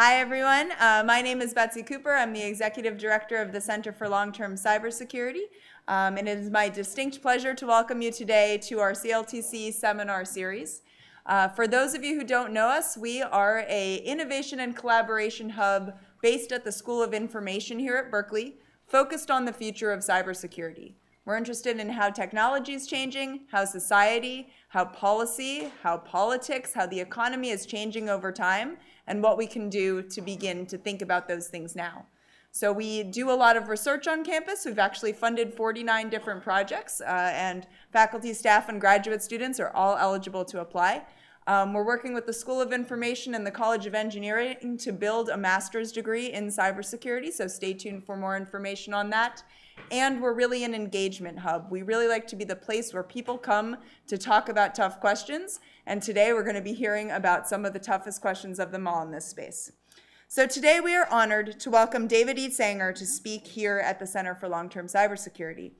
Hi, everyone. Uh, my name is Betsy Cooper. I'm the Executive Director of the Center for Long-Term Cybersecurity. Um, and it is my distinct pleasure to welcome you today to our CLTC seminar series. Uh, for those of you who don't know us, we are a innovation and collaboration hub based at the School of Information here at Berkeley, focused on the future of cybersecurity. We're interested in how technology is changing, how society, how policy, how politics, how the economy is changing over time, and what we can do to begin to think about those things now. So we do a lot of research on campus. We've actually funded 49 different projects, uh, and faculty, staff, and graduate students are all eligible to apply. Um, we're working with the School of Information and the College of Engineering to build a master's degree in cybersecurity, so stay tuned for more information on that. And we're really an engagement hub. We really like to be the place where people come to talk about tough questions. And today we're going to be hearing about some of the toughest questions of them all in this space. So today we are honored to welcome David E. Sanger to speak here at the Center for Long-Term Cybersecurity.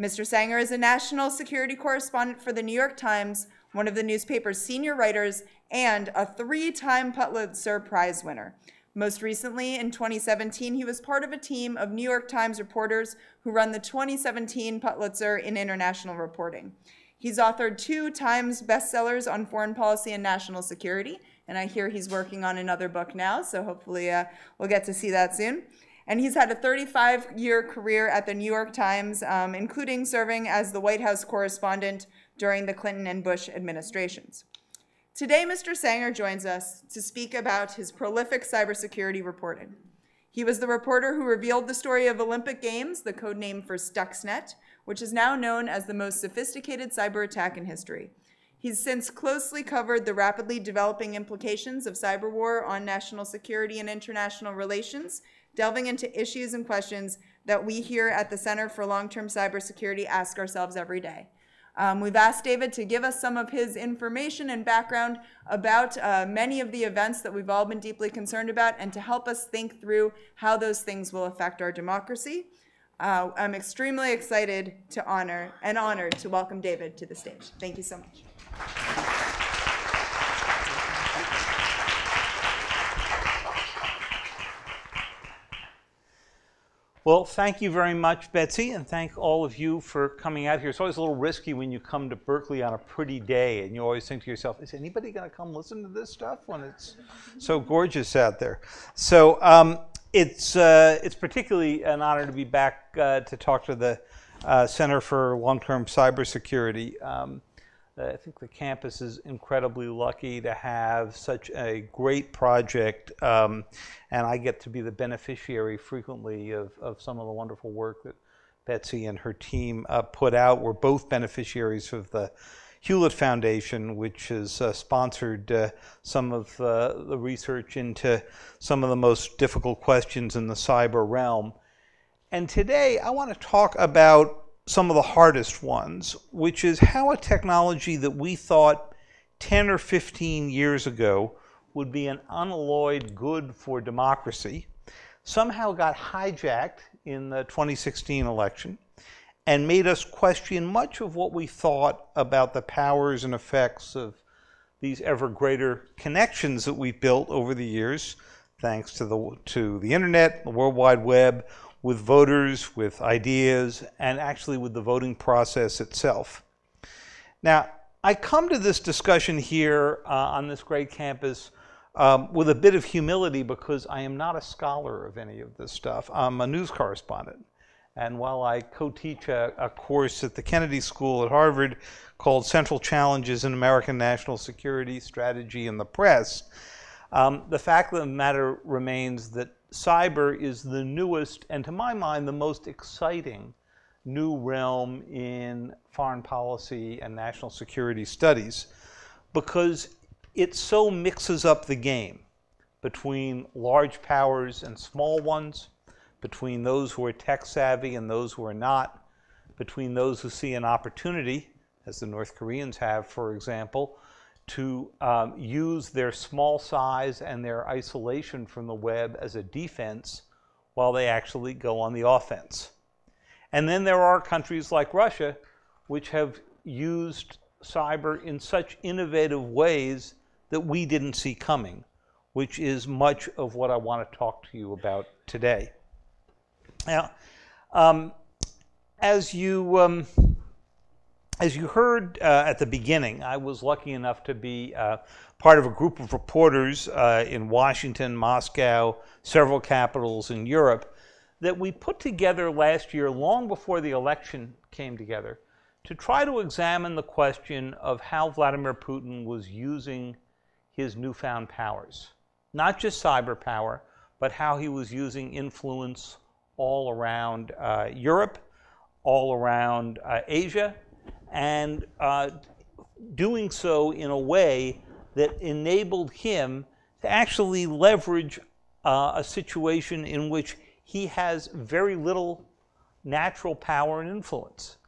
Mr. Sanger is a national security correspondent for the New York Times, one of the newspaper's senior writers, and a three-time Pulitzer Prize winner. Most recently, in 2017, he was part of a team of New York Times reporters who run the 2017 Pulitzer in International Reporting. He's authored two Times bestsellers on foreign policy and national security, and I hear he's working on another book now, so hopefully uh, we'll get to see that soon. And he's had a 35 year career at the New York Times, um, including serving as the White House correspondent during the Clinton and Bush administrations. Today, Mr. Sanger joins us to speak about his prolific cybersecurity reporting. He was the reporter who revealed the story of Olympic Games, the code name for Stuxnet, which is now known as the most sophisticated cyber attack in history. He's since closely covered the rapidly developing implications of cyber war on national security and international relations, delving into issues and questions that we here at the Center for Long-Term Cybersecurity ask ourselves every day. Um, we've asked David to give us some of his information and background about uh, many of the events that we've all been deeply concerned about and to help us think through how those things will affect our democracy. Uh, I'm extremely excited to honor and honored to welcome David to the stage. Thank you so much. Well, thank you very much, Betsy, and thank all of you for coming out here. It's always a little risky when you come to Berkeley on a pretty day, and you always think to yourself, is anybody going to come listen to this stuff when it's so gorgeous out there? So um, it's, uh, it's particularly an honor to be back uh, to talk to the uh, Center for Long-Term Cybersecurity. Um, I think the campus is incredibly lucky to have such a great project, um, and I get to be the beneficiary frequently of, of some of the wonderful work that Betsy and her team uh, put out. We're both beneficiaries of the Hewlett Foundation, which has uh, sponsored uh, some of uh, the research into some of the most difficult questions in the cyber realm. And today I want to talk about some of the hardest ones, which is how a technology that we thought 10 or 15 years ago would be an unalloyed good for democracy somehow got hijacked in the 2016 election and made us question much of what we thought about the powers and effects of these ever greater connections that we've built over the years, thanks to the, to the internet, the World Wide Web, with voters, with ideas, and actually with the voting process itself. Now, I come to this discussion here uh, on this great campus um, with a bit of humility because I am not a scholar of any of this stuff. I'm a news correspondent. And while I co-teach a, a, course at the Kennedy School at Harvard called Central Challenges in American National Security, Strategy, and the Press, um, the fact of the matter remains that cyber is the newest and to my mind the most exciting new realm in foreign policy and national security studies because it so mixes up the game between large powers and small ones, between those who are tech savvy and those who are not, between those who see an opportunity, as the North Koreans have, for example, to um, use their small size and their isolation from the web as a defense while they actually go on the offense. And then there are countries like Russia which have used cyber in such innovative ways that we didn't see coming. which is much of what I want to talk to you about today. Now, um, as you um, as you heard uh, at the beginning, I was lucky enough to be uh, part of a group of reporters uh, in Washington, Moscow, several capitals in Europe that we put together last year, long before the election came together, to try to examine the question of how Vladimir Putin was using his newfound powers. Not just cyber power, but how he was using influence all around uh, Europe, all around uh, Asia, and uh, doing so in a way that enabled him to actually leverage uh, a situation in which he has very little natural power and influence.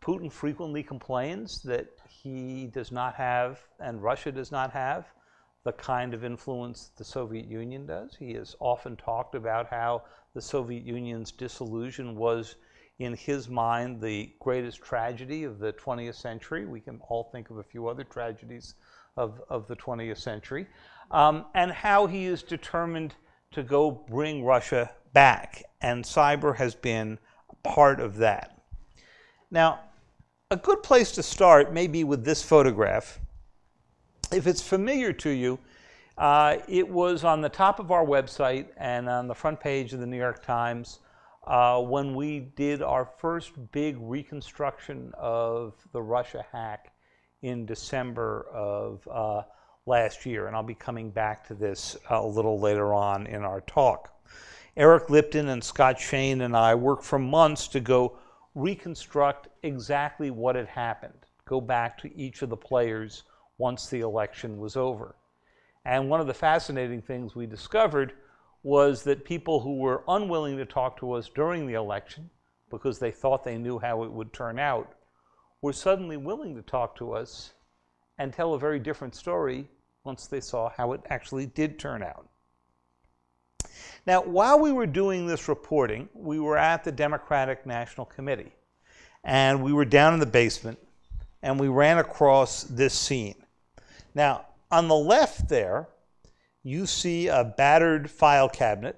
Putin frequently complains that he does not have, and Russia does not have, the kind of influence the Soviet Union does. He has often talked about how the Soviet Union's dissolution was in his mind, the greatest tragedy of the 20th century. We can all think of a few other tragedies of, of the 20th century. Um, and how he is determined to go bring Russia back. And cyber has been a part of that. Now, a good place to start may be with this photograph. If it's familiar to you, uh, it was on the top of our website and on the front page of the New York Times uh, when we did our first big reconstruction of the Russia hack in December of uh, last year. And I'll be coming back to this a little later on in our talk. Eric Lipton and Scott Shane and I worked for months to go reconstruct exactly what had happened, go back to each of the players once the election was over. And one of the fascinating things we discovered was that people who were unwilling to talk to us during the election because they thought they knew how it would turn out were suddenly willing to talk to us and tell a very different story once they saw how it actually did turn out. Now, while we were doing this reporting, we were at the Democratic National Committee, and we were down in the basement, and we ran across this scene. Now, on the left there, you see a battered file cabinet,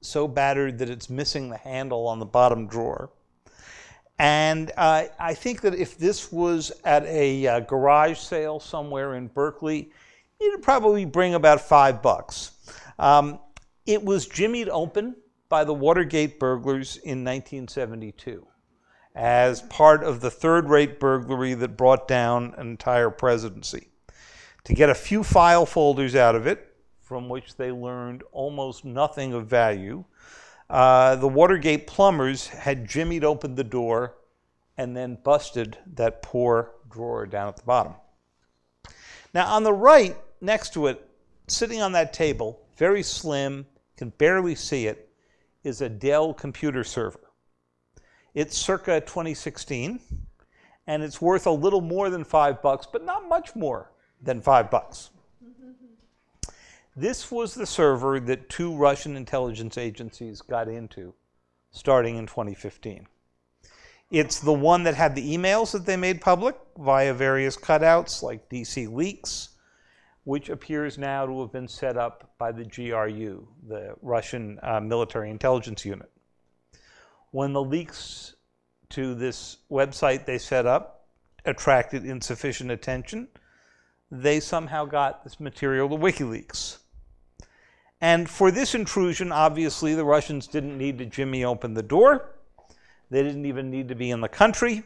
so battered that it's missing the handle on the bottom drawer. And uh, I think that if this was at a uh, garage sale somewhere in Berkeley, it'd probably bring about five bucks. Um, it was jimmied open by the Watergate burglars in 1972 as part of the third rate burglary that brought down an entire presidency. To get a few file folders out of it, from which they learned almost nothing of value, uh, the Watergate plumbers had jimmied open the door and then busted that poor drawer down at the bottom. Now, on the right, next to it, sitting on that table, very slim, can barely see it, is a Dell computer server. It's circa 2016, and it's worth a little more than five bucks, but not much more than five bucks. This was the server that two Russian intelligence agencies got into starting in 2015. It's the one that had the emails that they made public via various cutouts like DC Leaks, which appears now to have been set up by the GRU, the Russian uh, military intelligence unit. When the leaks to this website they set up attracted insufficient attention, they somehow got this material to WikiLeaks. And for this intrusion, obviously, the Russians didn't need to jimmy open the door. They didn't even need to be in the country.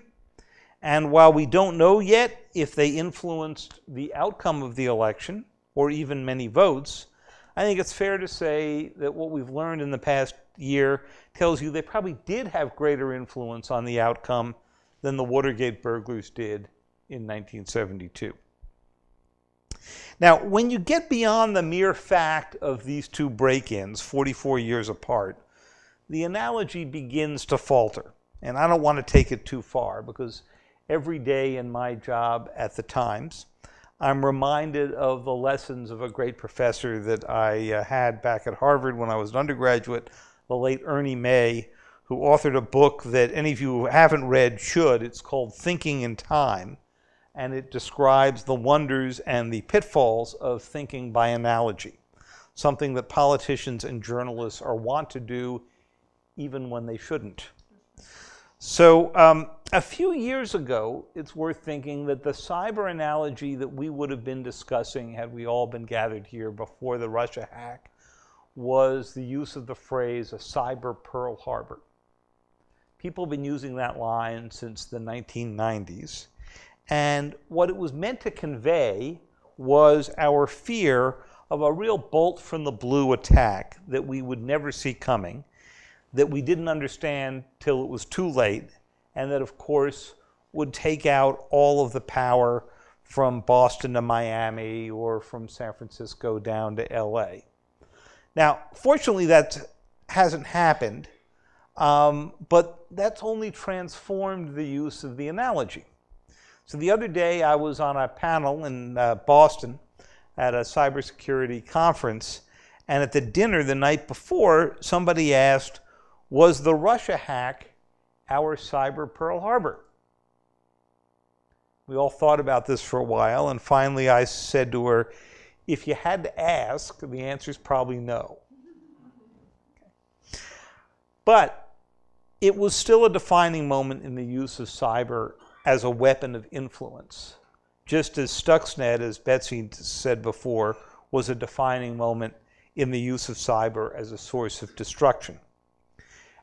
And while we don't know yet if they influenced the outcome of the election or even many votes, I think it's fair to say that what we've learned in the past year tells you they probably did have greater influence on the outcome than the Watergate burglars did in 1972. Now, when you get beyond the mere fact of these two break ins, 44 years apart, the analogy begins to falter. And I don't want to take it too far because every day in my job at the Times, I'm reminded of the lessons of a great professor that I uh, had back at Harvard when I was an undergraduate, the late Ernie May, who authored a book that any of you who haven't read should. It's called Thinking in Time and it describes the wonders and the pitfalls of thinking by analogy. something that politicians and journalists are wont to do even when they shouldn't. So, um, a few years ago, it's worth thinking that the cyber analogy that we would have been discussing had we all been gathered here before the Russia hack was the use of the phrase a cyber Pearl Harbor. People have been using that line since the 1990s. And what it was meant to convey was our fear of a real bolt from the blue attack that we would never see coming that we didn't understand till it was too late, and that, of course, would take out all of the power from Boston to Miami or from San Francisco down to LA. Now, fortunately, that hasn't happened, um, but that's only transformed the use of the analogy. So the other day, I was on a panel in uh, Boston at a cybersecurity conference, and at the dinner the night before, somebody asked, was the Russia hack our cyber Pearl Harbor? We all thought about this for a while, and finally I said to her, if you had to ask, the answer is probably no. But it was still a defining moment in the use of cyber as a weapon of influence. Just as Stuxnet, as Betsy said before, was a defining moment in the use of cyber as a source of destruction.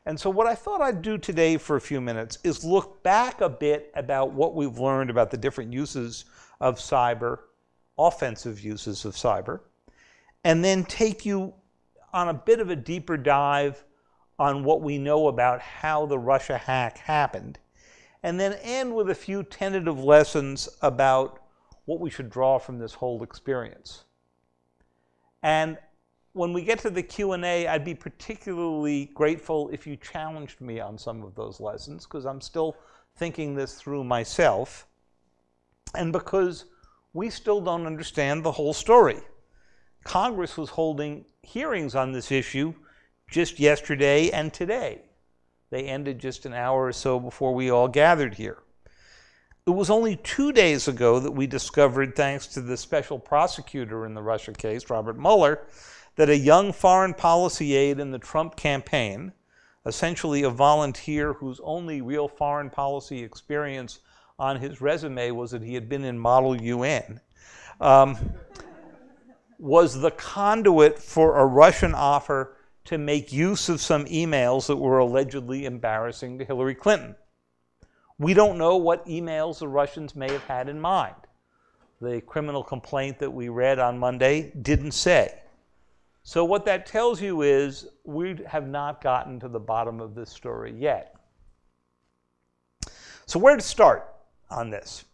And so what I thought I'd do today for a few minutes is look back a bit about what we've learned about the different uses of cyber, offensive uses of cyber, and then take you on a bit of a deeper dive on what we know about how the Russia hack happened, and then end with a few tentative lessons about what we should draw from this whole experience. And when we get to the Q&A, I'd be particularly grateful if you challenged me on some of those lessons because I'm still thinking this through myself and because we still don't understand the whole story. Congress was holding hearings on this issue just yesterday and today. They ended just an hour or so before we all gathered here. It was only two days ago that we discovered, thanks to the special prosecutor in the Russia case, Robert Mueller, that a young foreign policy aide in the Trump campaign, essentially a volunteer whose only real foreign policy experience on his resume was that he had been in Model UN, um, was the conduit for a Russian offer to make use of some emails that were allegedly embarrassing to Hillary Clinton. We don't know what emails the Russians may have had in mind. The criminal complaint that we read on Monday didn't say. So what that tells you is we have not gotten to the bottom of this story yet. So where to start on this?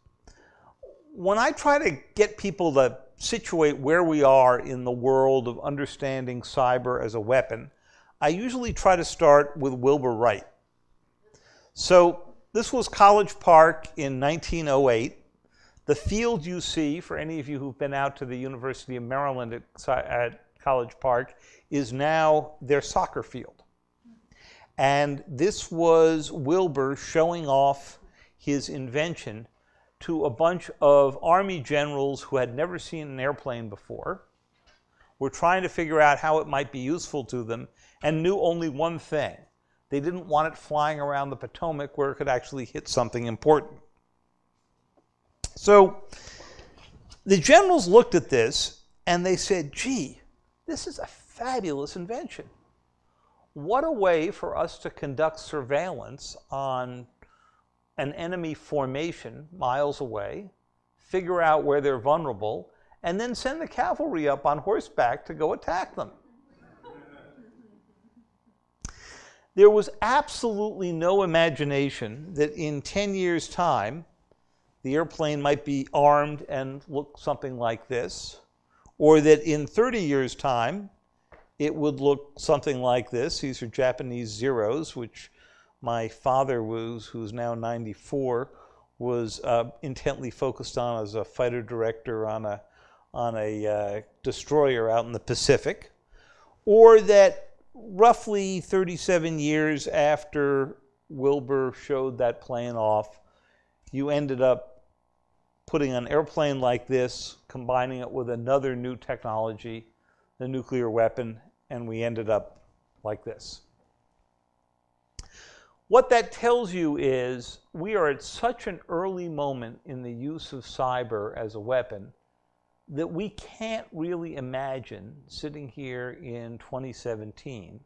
When I try to get people to situate where we are in the world of understanding cyber as a weapon, I usually try to start with Wilbur Wright. So this was College Park in 1908. The field you see, for any of you who've been out to the University of Maryland at, at College Park, is now their soccer field. And this was Wilbur showing off his invention to a bunch of Army generals who had never seen an airplane before, were trying to figure out how it might be useful to them, and knew only one thing. They didn't want it flying around the Potomac where it could actually hit something important. So the generals looked at this and they said, gee, this is a fabulous invention. What a way for us to conduct surveillance on an enemy formation miles away, figure out where they're vulnerable, and then send the cavalry up on horseback to go attack them. there was absolutely no imagination that in 10 years' time, the airplane might be armed and look something like this, or that in 30 years' time, it would look something like this. These are Japanese Zeros, which my father was, who's now 94, was uh, intently focused on as a fighter director on a, on a uh, destroyer out in the Pacific. Or that roughly 37 years after Wilbur showed that plane off, you ended up putting an airplane like this, combining it with another new technology, the nuclear weapon, and we ended up like this. What that tells you is we are at such an early moment in the use of cyber as a weapon that we can't really imagine sitting here in 2017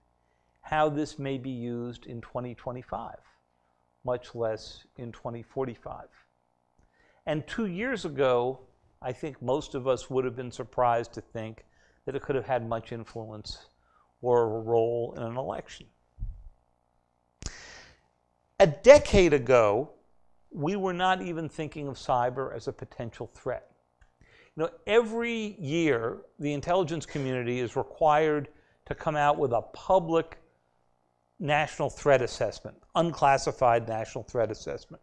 how this may be used in 2025, much less in 2045. And two years ago, I think most of us would have been surprised to think that it could have had much influence or a role in an election. A decade ago, we were not even thinking of cyber as a potential threat. You know, every year, the intelligence community is required to come out with a public national threat assessment, unclassified national threat assessment.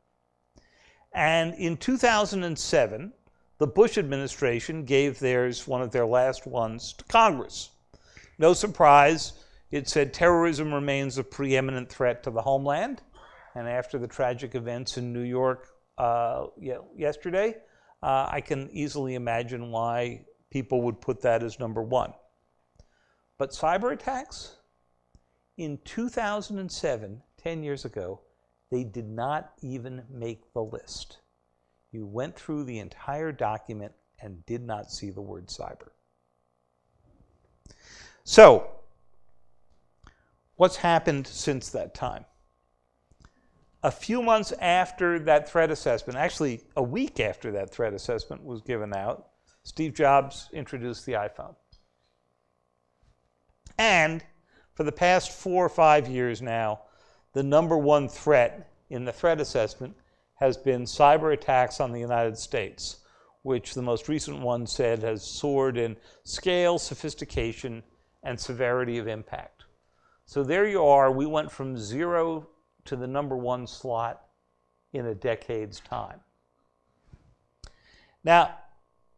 And in 2007, the Bush administration gave theirs, one of their last ones, to Congress. No surprise, it said terrorism remains a preeminent threat to the homeland. And after the tragic events in New York uh, yesterday, uh, I can easily imagine why people would put that as number one. But cyber attacks? In 2007, 10 years ago, they did not even make the list. You went through the entire document and did not see the word cyber. So, what's happened since that time? A few months after that threat assessment, actually a week after that threat assessment was given out, Steve Jobs introduced the iPhone. And for the past four or five years now, the number one threat in the threat assessment has been cyber attacks on the United States, which the most recent one said has soared in scale, sophistication, and severity of impact. So there you are. We went from zero to the number one slot in a decade's time. Now,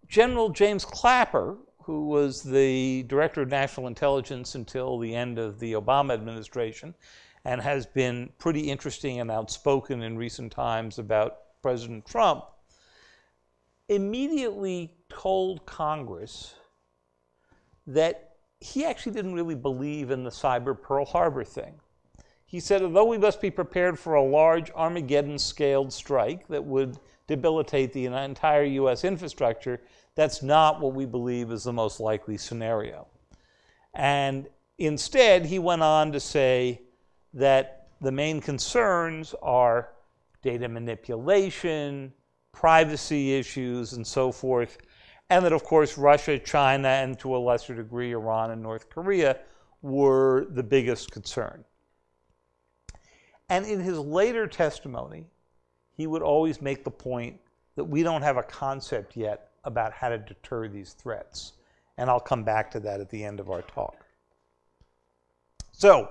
General James Clapper, who was the Director of National Intelligence until the end of the Obama administration, and has been pretty interesting and outspoken in recent times about President Trump, immediately told Congress that he actually didn't really believe in the cyber Pearl Harbor thing. He said, although we must be prepared for a large Armageddon scaled strike that would debilitate the entire U.S. infrastructure, that's not what we believe is the most likely scenario. And instead, he went on to say that the main concerns are data manipulation, privacy issues, and so forth, and that, of course, Russia, China, and to a lesser degree, Iran and North Korea were the biggest concern. And in his later testimony, he would always make the point that we don't have a concept yet about how to deter these threats. And I'll come back to that at the end of our talk. So,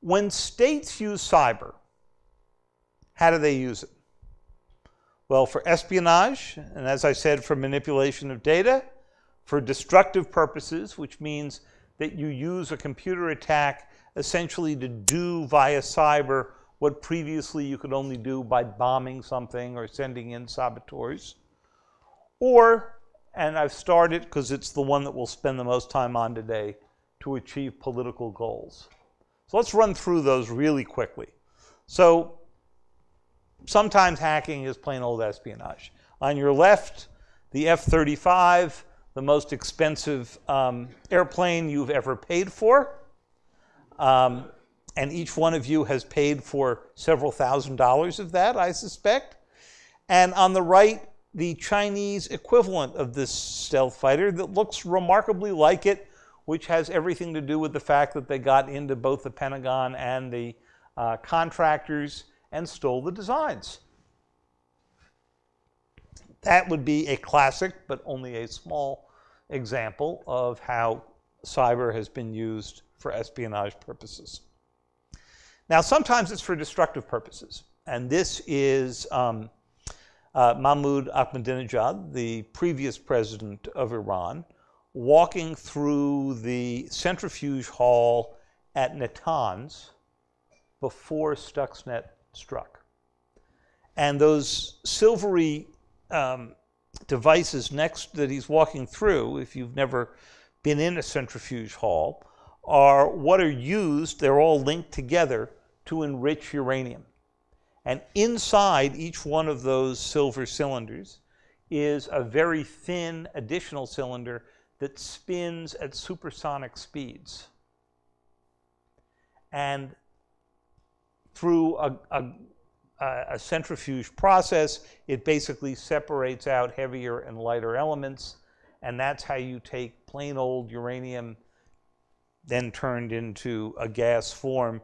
when states use cyber, how do they use it? Well, for espionage, and as I said, for manipulation of data, for destructive purposes, which means that you use a computer attack essentially to do via cyber what previously you could only do by bombing something or sending in saboteurs. Or, and I've started because it's the one that we'll spend the most time on today, to achieve political goals. So let's run through those really quickly. So sometimes hacking is plain old espionage. On your left, the F 35, the most expensive um, airplane you've ever paid for. Um, and each one of you has paid for several thousand dollars of that, I suspect. And on the right, the Chinese equivalent of this stealth fighter that looks remarkably like it, which has everything to do with the fact that they got into both the Pentagon and the uh, contractors and stole the designs. That would be a classic, but only a small example of how cyber has been used for espionage purposes. Now, sometimes it's for destructive purposes, and this is um, uh, Mahmoud Ahmadinejad, the previous president of Iran, walking through the centrifuge hall at Natanz before Stuxnet struck. And those silvery um, devices next that he's walking through, if you've never been in a centrifuge hall are what are used, they're all linked together to enrich uranium. And inside each one of those silver cylinders is a very thin additional cylinder that spins at supersonic speeds. And through a, a, a, centrifuge process, it basically separates out heavier and lighter elements. And that's how you take plain old uranium, then turned into a gas form,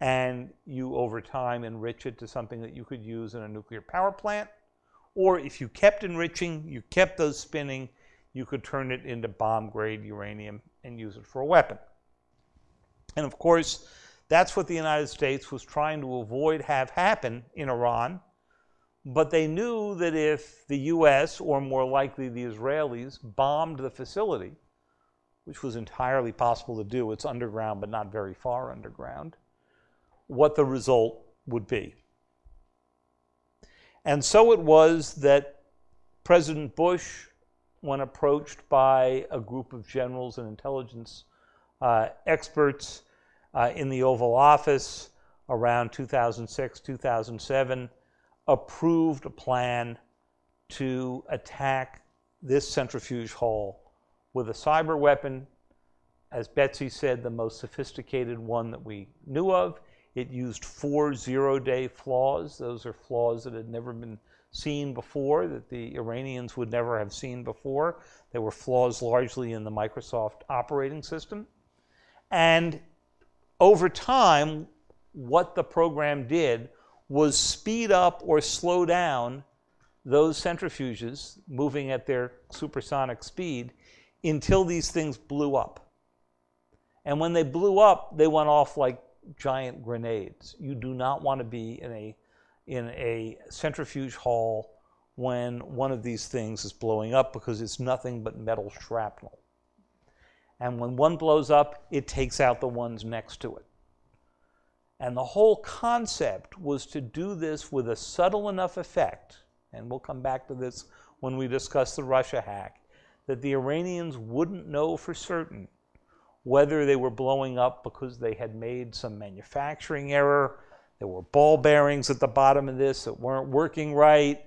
and you over time enrich it to something that you could use in a nuclear power plant. Or if you kept enriching, you kept those spinning, you could turn it into bomb grade uranium and use it for a weapon. And of course, that's what the United States was trying to avoid have happen in Iran. But they knew that if the US, or more likely the Israelis, bombed the facility, which was entirely possible to do, it's underground but not very far underground, what the result would be. And so it was that President Bush when approached by a group of generals and intelligence uh, experts uh, in the Oval Office around 2006, 2007, approved a plan to attack this centrifuge hall with a cyber weapon. As Betsy said, the most sophisticated one that we knew of. It used four zero day flaws. Those are flaws that had never been seen before, that the Iranians would never have seen before. They were flaws largely in the Microsoft operating system. And over time, what the program did was speed up or slow down those centrifuges moving at their supersonic speed until these things blew up. And when they blew up, they went off like giant grenades. You do not want to be in a in a centrifuge hall when one of these things is blowing up because it's nothing but metal shrapnel. And when one blows up, it takes out the ones next to it. And the whole concept was to do this with a subtle enough effect, and we'll come back to this when we discuss the Russia hack, that the Iranians wouldn't know for certain whether they were blowing up because they had made some manufacturing error there were ball bearings at the bottom of this that weren't working right,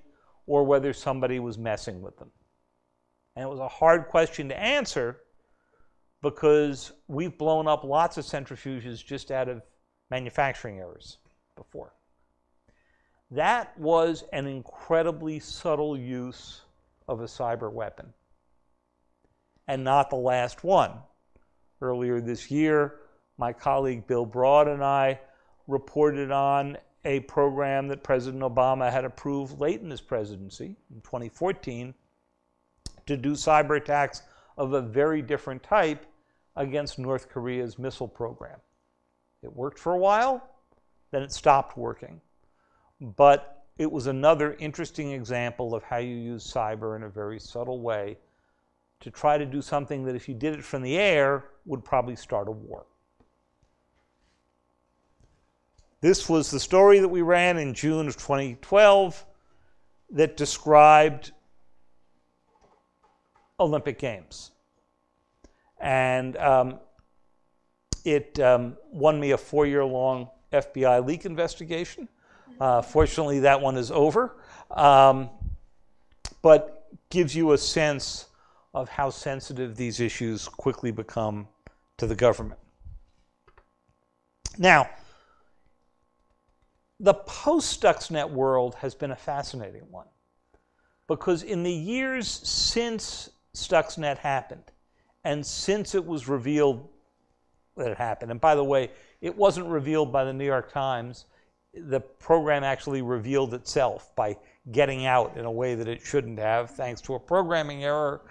or whether somebody was messing with them. And it was a hard question to answer because we've blown up lots of centrifuges just out of manufacturing errors before. That was an incredibly subtle use of a cyber weapon, and not the last one. Earlier this year, my colleague Bill Broad and I reported on a program that President Obama had approved late in his presidency, in 2014, to do cyber attacks of a very different type against North Korea's missile program. It worked for a while, then it stopped working. But it was another interesting example of how you use cyber in a very subtle way to try to do something that if you did it from the air would probably start a war. This was the story that we ran in June of 2012 that described Olympic Games. And um, it um, won me a four year long FBI leak investigation. Uh, fortunately, that one is over, um, but gives you a sense of how sensitive these issues quickly become to the government. Now, the post Stuxnet world has been a fascinating one because in the years since Stuxnet happened and since it was revealed that it happened, and by the way, it wasn't revealed by the New York Times, the program actually revealed itself by getting out in a way that it shouldn't have, thanks to a programming error.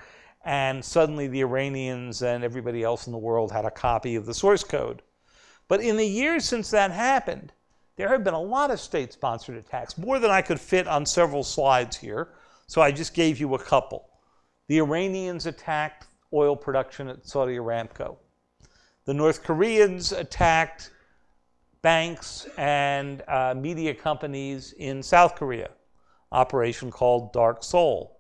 And suddenly the Iranians and everybody else in the world had a copy of the source code. But in the years since that happened, there have been a lot of state sponsored attacks, more than I could fit on several slides here, so I just gave you a couple. The Iranians attacked oil production at Saudi Aramco. The North Koreans attacked banks and uh, media companies in South Korea, operation called Dark Seoul.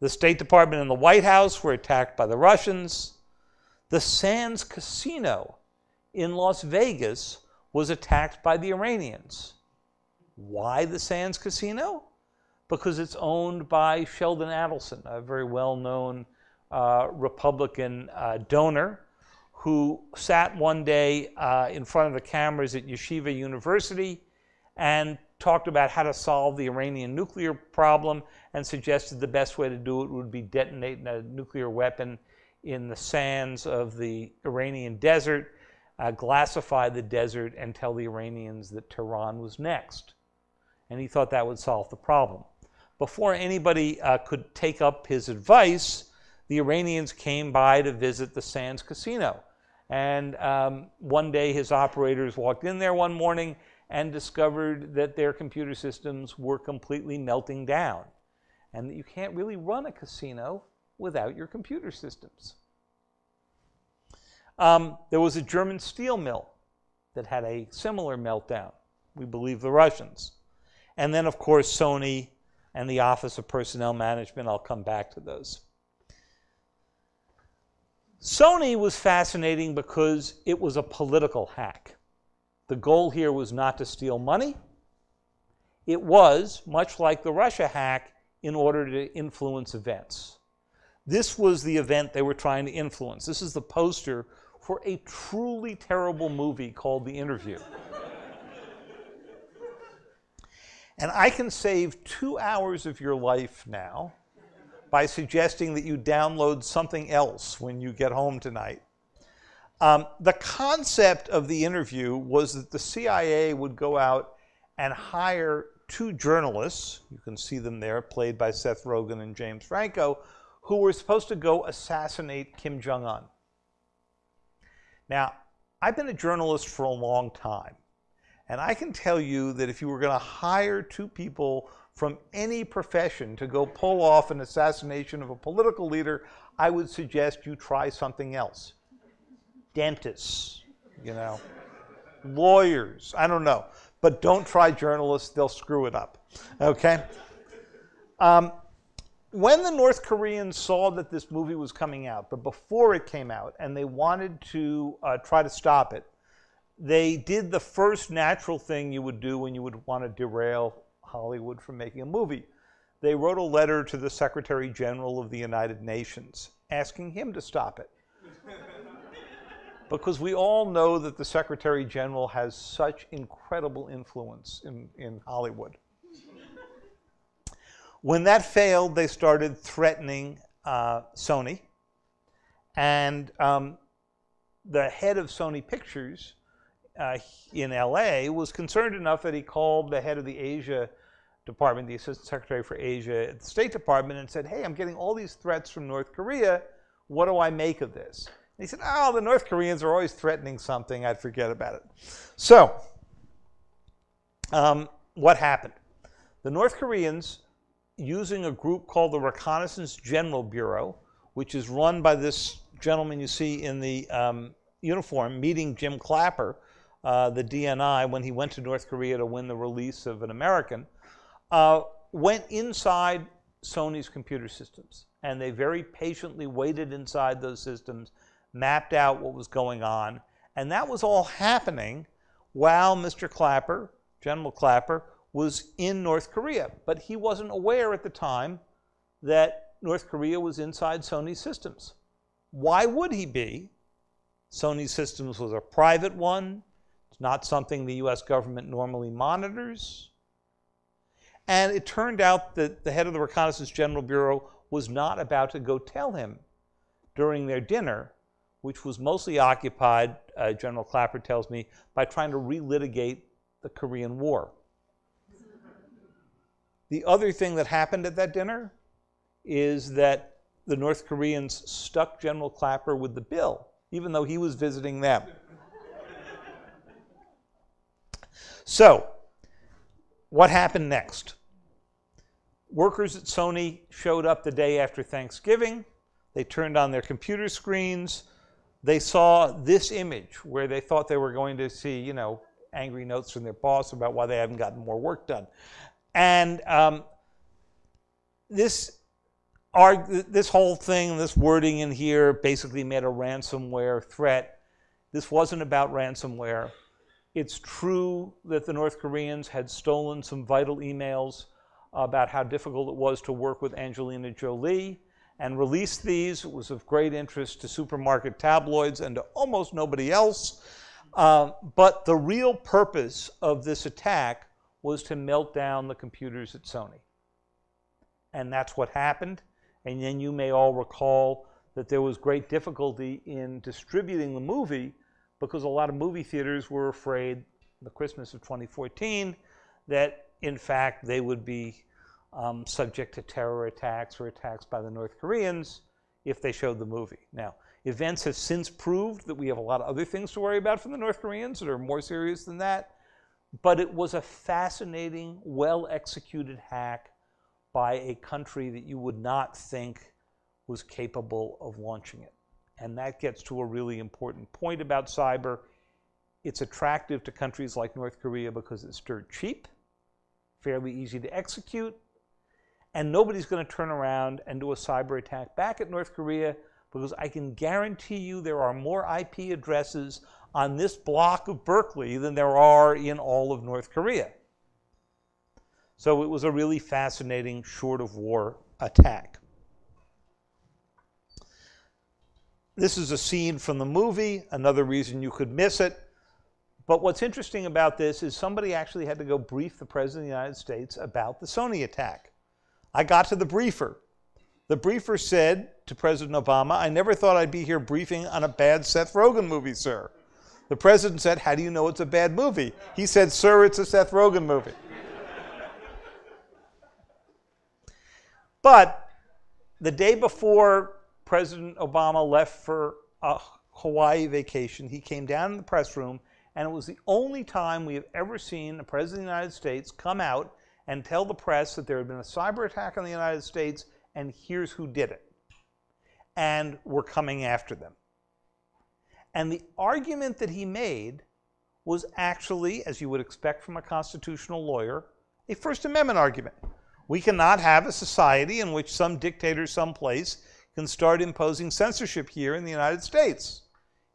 The State Department and the White House were attacked by the Russians. The Sands Casino in Las Vegas was attacked by the Iranians. Why the Sands Casino? Because it's owned by Sheldon Adelson, a very well known uh, Republican uh, donor who sat one day uh, in front of the cameras at Yeshiva University and talked about how to solve the Iranian nuclear problem and suggested the best way to do it would be detonating a nuclear weapon in the sands of the Iranian desert, uh, glassify the desert, and tell the Iranians that Tehran was next. And he thought that would solve the problem. Before anybody uh, could take up his advice, the Iranians came by to visit the Sands Casino. And um, one day his operators walked in there one morning and discovered that their computer systems were completely melting down and that you can't really run a casino without your computer systems. Um, there was a German steel mill that had a similar meltdown. We believe the Russians. And then, of course, Sony and the Office of Personnel Management. I'll come back to those. Sony was fascinating because it was a political hack. The goal here was not to steal money. It was, much like the Russia hack, in order to influence events. This was the event they were trying to influence. This is the poster for a truly terrible movie called The Interview. and I can save two hours of your life now by suggesting that you download something else when you get home tonight. Um, the concept of the interview was that the CIA would go out and hire two journalists, you can see them there, played by Seth Rogen and James Franco, who were supposed to go assassinate Kim Jong un. Now, I've been a journalist for a long time, and I can tell you that if you were going to hire two people from any profession to go pull off an assassination of a political leader, I would suggest you try something else. Dentists, you know, lawyers, I don't know. But don't try journalists, they'll screw it up. Okay? Um, when the North Koreans saw that this movie was coming out, but before it came out, and they wanted to uh, try to stop it, they did the first natural thing you would do when you would want to derail Hollywood from making a movie. They wrote a letter to the Secretary General of the United Nations asking him to stop it. Because we all know that the Secretary General has such incredible influence in, in Hollywood. when that failed, they started threatening uh, Sony. And um, the head of Sony Pictures uh, in LA was concerned enough that he called the head of the Asia department, the assistant secretary for Asia at the State Department, and said, Hey, I'm getting all these threats from North Korea. What do I make of this? He said, Oh, the North Koreans are always threatening something. I'd forget about it. So, um, what happened? The North Koreans, using a group called the Reconnaissance General Bureau, which is run by this gentleman you see in the um, uniform meeting Jim Clapper, uh, the DNI, when he went to North Korea to win the release of an American uh, went inside Sony's computer systems. And they very patiently waited inside those systems, mapped out what was going on. And that was all happening while Mr. Clapper, General Clapper, was in North Korea. But he wasn't aware at the time that North Korea was inside Sony systems. Why would he be? Sony Systems was a private one. It's not something the US government normally monitors. And it turned out that the head of the Reconnaissance General Bureau was not about to go tell him during their dinner, which was mostly occupied, uh, General Clapper tells me, by trying to relitigate the Korean War. the other thing that happened at that dinner is that the North Koreans stuck General Clapper with the bill, even though he was visiting them. so, what happened next? Workers at Sony showed up the day after Thanksgiving. They turned on their computer screens. They saw this image where they thought they were going to see, you know, angry notes from their boss about why they haven't gotten more work done. And um, this our, this whole thing, this wording in here, basically made a ransomware threat. This wasn't about ransomware. It's true that the North Koreans had stolen some vital emails about how difficult it was to work with Angelina Jolie and released these. It was of great interest to supermarket tabloids and to almost nobody else. Um, but the real purpose of this attack was to melt down the computers at Sony. And that's what happened. And then you may all recall that there was great difficulty in distributing the movie because a lot of movie theaters were afraid the Christmas of 2014 that in fact they would be um, subject to terror attacks or attacks by the North Koreans if they showed the movie. Now, events have since proved that we have a lot of other things to worry about from the North Koreans that are more serious than that. But it was a fascinating, well executed hack by a country that you would not think was capable of launching it. And that gets to a really important point about cyber. It's attractive to countries like North Korea because it's dirt cheap, fairly easy to execute, and nobody's going to turn around and do a cyber attack back at North Korea because I can guarantee you there are more IP addresses on this block of Berkeley than there are in all of North Korea. So it was a really fascinating short of war attack. This is a scene from the movie, another reason you could miss it. But what's interesting about this is somebody actually had to go brief the President of the United States about the Sony attack. I got to the briefer. The briefer said to President Obama, I never thought I'd be here briefing on a bad Seth Rogen movie, sir. The president said, How do you know it's a bad movie? He said, Sir, it's a Seth Rogen movie. but the day before President Obama left for a Hawaii vacation, he came down in the press room, and it was the only time we have ever seen a president of the United States come out and tell the press that there had been a cyber attack on the United States, and here's who did it. And we're coming after them. And the argument that he made was actually, as you would expect from a constitutional lawyer, a First Amendment argument. We cannot have a society in which some dictator someplace can start imposing censorship here in the United States,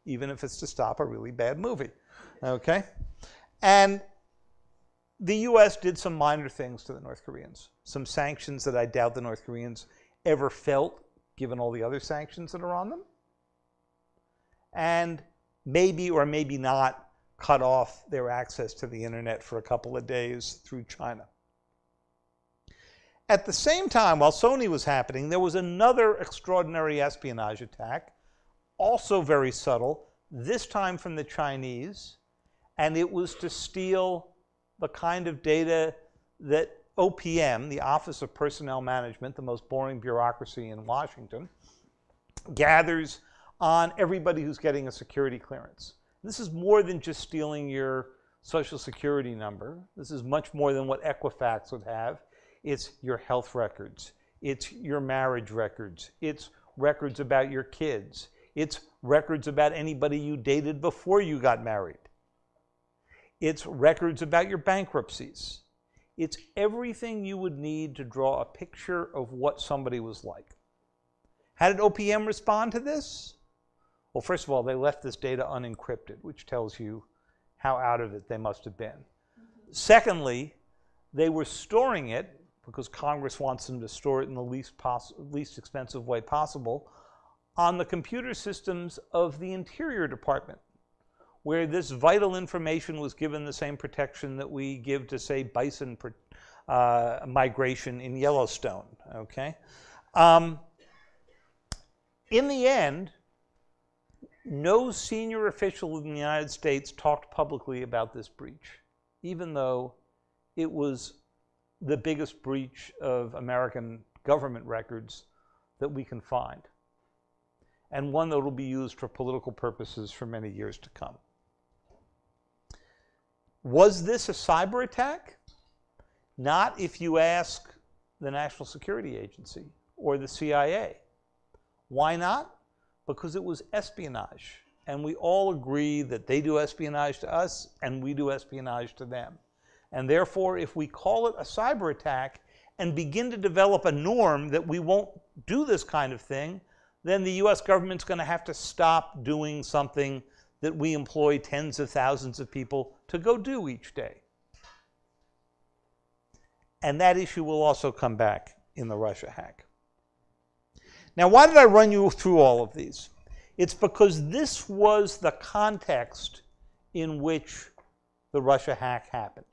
even if it's to stop a really bad movie. Okay? And the US did some minor things to the North Koreans, some sanctions that I doubt the North Koreans ever felt, given all the other sanctions that are on them and maybe or maybe not cut off their access to the internet for a couple of days through China. At the same time, while Sony was happening, there was another extraordinary espionage attack, also very subtle, this time from the Chinese, and it was to steal the kind of data that OPM, the Office of Personnel Management, the most boring bureaucracy in Washington, gathers on everybody who's getting a security clearance. This is more than just stealing your social security number. This is much more than what Equifax would have. It's your health records. It's your marriage records. It's records about your kids. It's records about anybody you dated before you got married. It's records about your bankruptcies. It's everything you would need to draw a picture of what somebody was like. How did OPM respond to this? Well, first of all, they left this data unencrypted, which tells you how out of it they must have been. Secondly, they were storing it because Congress wants them to store it in the least, least expensive way possible on the computer systems of the Interior Department, where this vital information was given the same protection that we give to, say, bison uh, migration in Yellowstone. Okay. Um, in the end, no senior official in the United States talked publicly about this breach, even though it was the biggest breach of American government records that we can find, and one that will be used for political purposes for many years to come. Was this a cyber attack? Not if you ask the National Security Agency or the CIA. Why not? because it was espionage. And we all agree that they do espionage to us and we do espionage to them. And therefore, if we call it a cyber attack and begin to develop a norm that we won't do this kind of thing, then the US government's going to have to stop doing something that we employ tens of thousands of people to go do each day. And that issue will also come back in the Russia hack. Now, why did I run you through all of these? It's because this was the context in which the Russia hack happened.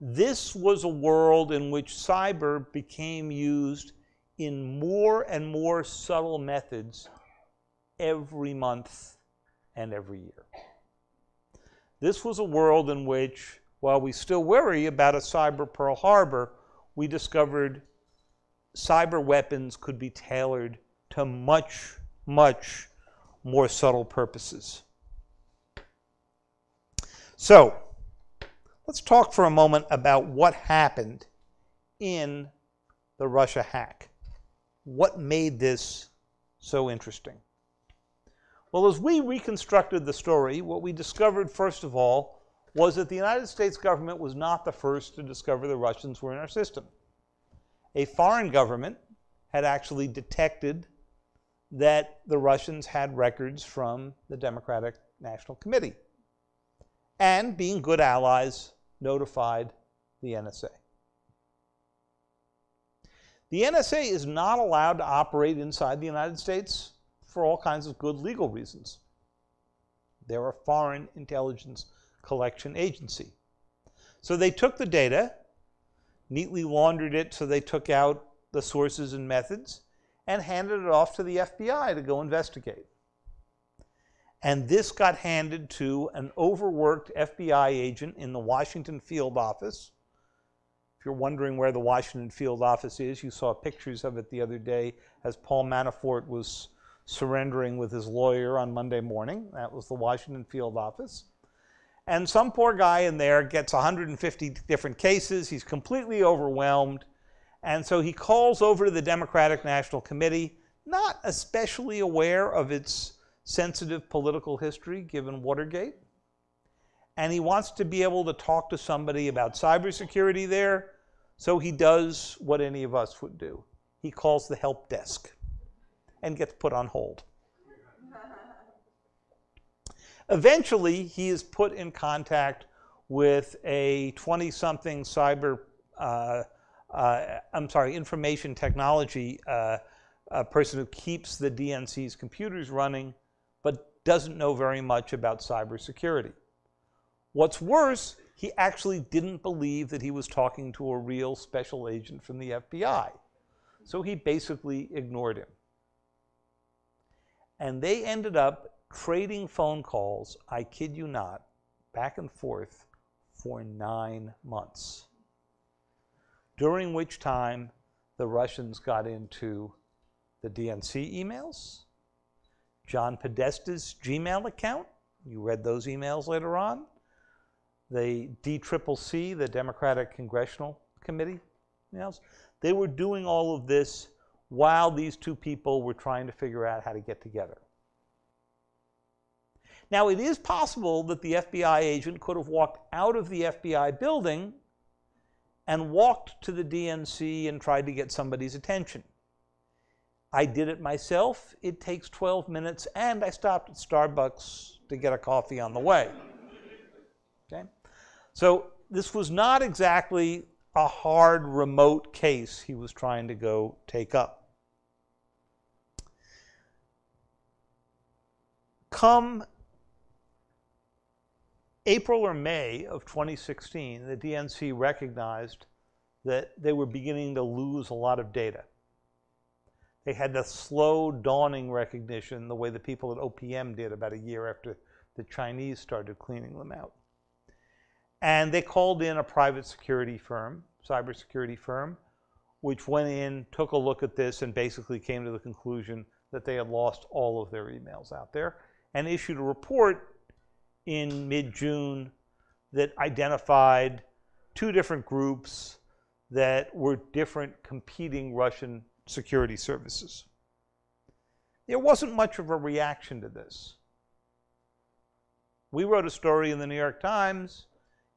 This was a world in which cyber became used in more and more subtle methods every month and every year. This was a world in which, while we still worry about a cyber Pearl Harbor, we discovered cyber weapons could be tailored to much, much more subtle purposes. So, let's talk for a moment about what happened in the Russia hack. What made this so interesting? Well, as we reconstructed the story, what we discovered, first of all, was that the United States government was not the first to discover the Russians were in our system. A foreign government had actually detected that the Russians had records from the Democratic National Committee and, being good allies, notified the NSA. The NSA is not allowed to operate inside the United States for all kinds of good legal reasons. They're a foreign intelligence collection agency. So they took the data, neatly laundered it so they took out the sources and methods, and handed it off to the FBI to go investigate. And this got handed to an overworked FBI agent in the Washington field office. If you're wondering where the Washington field office is, you saw pictures of it the other day as Paul Manafort was surrendering with his lawyer on Monday morning. That was the Washington field office. And some poor guy in there gets 150 different cases. He's completely overwhelmed. And so he calls over to the Democratic National Committee, not especially aware of its sensitive political history given Watergate. And he wants to be able to talk to somebody about cybersecurity there. So he does what any of us would do he calls the help desk and gets put on hold. Eventually, he is put in contact with a 20 something cyber, uh, uh, I'm sorry, information technology uh, person who keeps the DNC's computers running, but doesn't know very much about cybersecurity. What's worse, he actually didn't believe that he was talking to a real special agent from the FBI. So he basically ignored him. And they ended up trading phone calls, I kid you not, back and forth for nine months. During which time the Russians got into the DNC emails, John Podesta's Gmail account. You read those emails later on. The DCCC, the Democratic Congressional Committee emails. They were doing all of this while these two people were trying to figure out how to get together. Now, it is possible that the FBI agent could have walked out of the FBI building and walked to the DNC and tried to get somebody's attention. I did it myself. It takes 12 minutes, and I stopped at Starbucks to get a coffee on the way. Okay? So this was not exactly a hard remote case he was trying to go take up. Come April or May of 2016, the DNC recognized that they were beginning to lose a lot of data. They had the slow dawning recognition, the way the people at OPM did about a year after the Chinese started cleaning them out. And they called in a private security firm, cybersecurity firm, which went in, took a look at this, and basically came to the conclusion that they had lost all of their emails out there and issued a report in mid-June that identified two different groups that were different competing Russian security services. There wasn't much of a reaction to this. We wrote a story in the New York Times.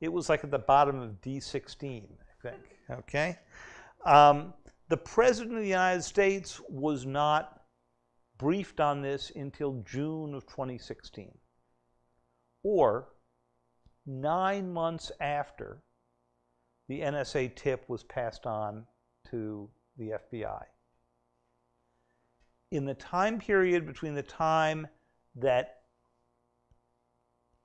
It was like at the bottom of D16, I think. Okay? Um, the President of the United States was not briefed on this until June of 2016, or nine months after the NSA tip was passed on to the FBI. In the time period between the time that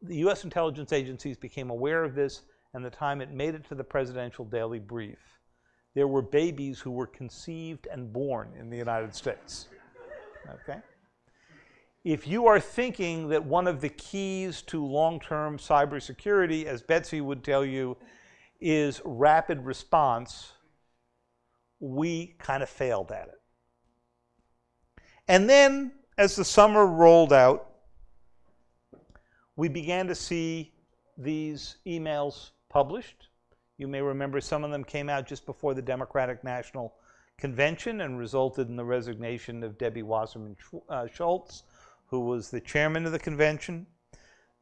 the US intelligence agencies became aware of this and the time it made it to the presidential daily brief, there were babies who were conceived and born in the United States. Okay? If you are thinking that one of the keys to long-term cybersecurity, as Betsy would tell you, is rapid response, we kind of failed at it. And then, as the summer rolled out, we began to see these emails published. You may remember some of them came out just before the Democratic National Convention and resulted in the resignation of Debbie Wasserman uh, Schultz, who was the chairman of the convention.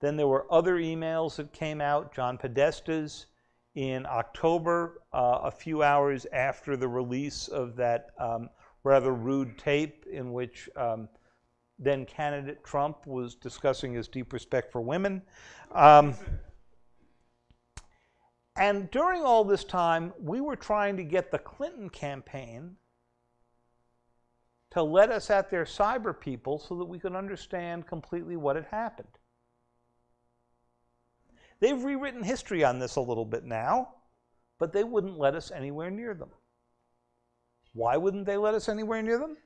Then there were other emails that came out, John Podesta's in October, uh, a few hours after the release of that um, rather rude tape in which um, then candidate Trump was discussing his deep respect for women. Um, and during all this time, we were trying to get the Clinton campaign to let us at their cyber people so that we could understand completely what had happened. They've rewritten history on this a little bit now, but they wouldn't let us anywhere near them. Why wouldn't they let us anywhere near them?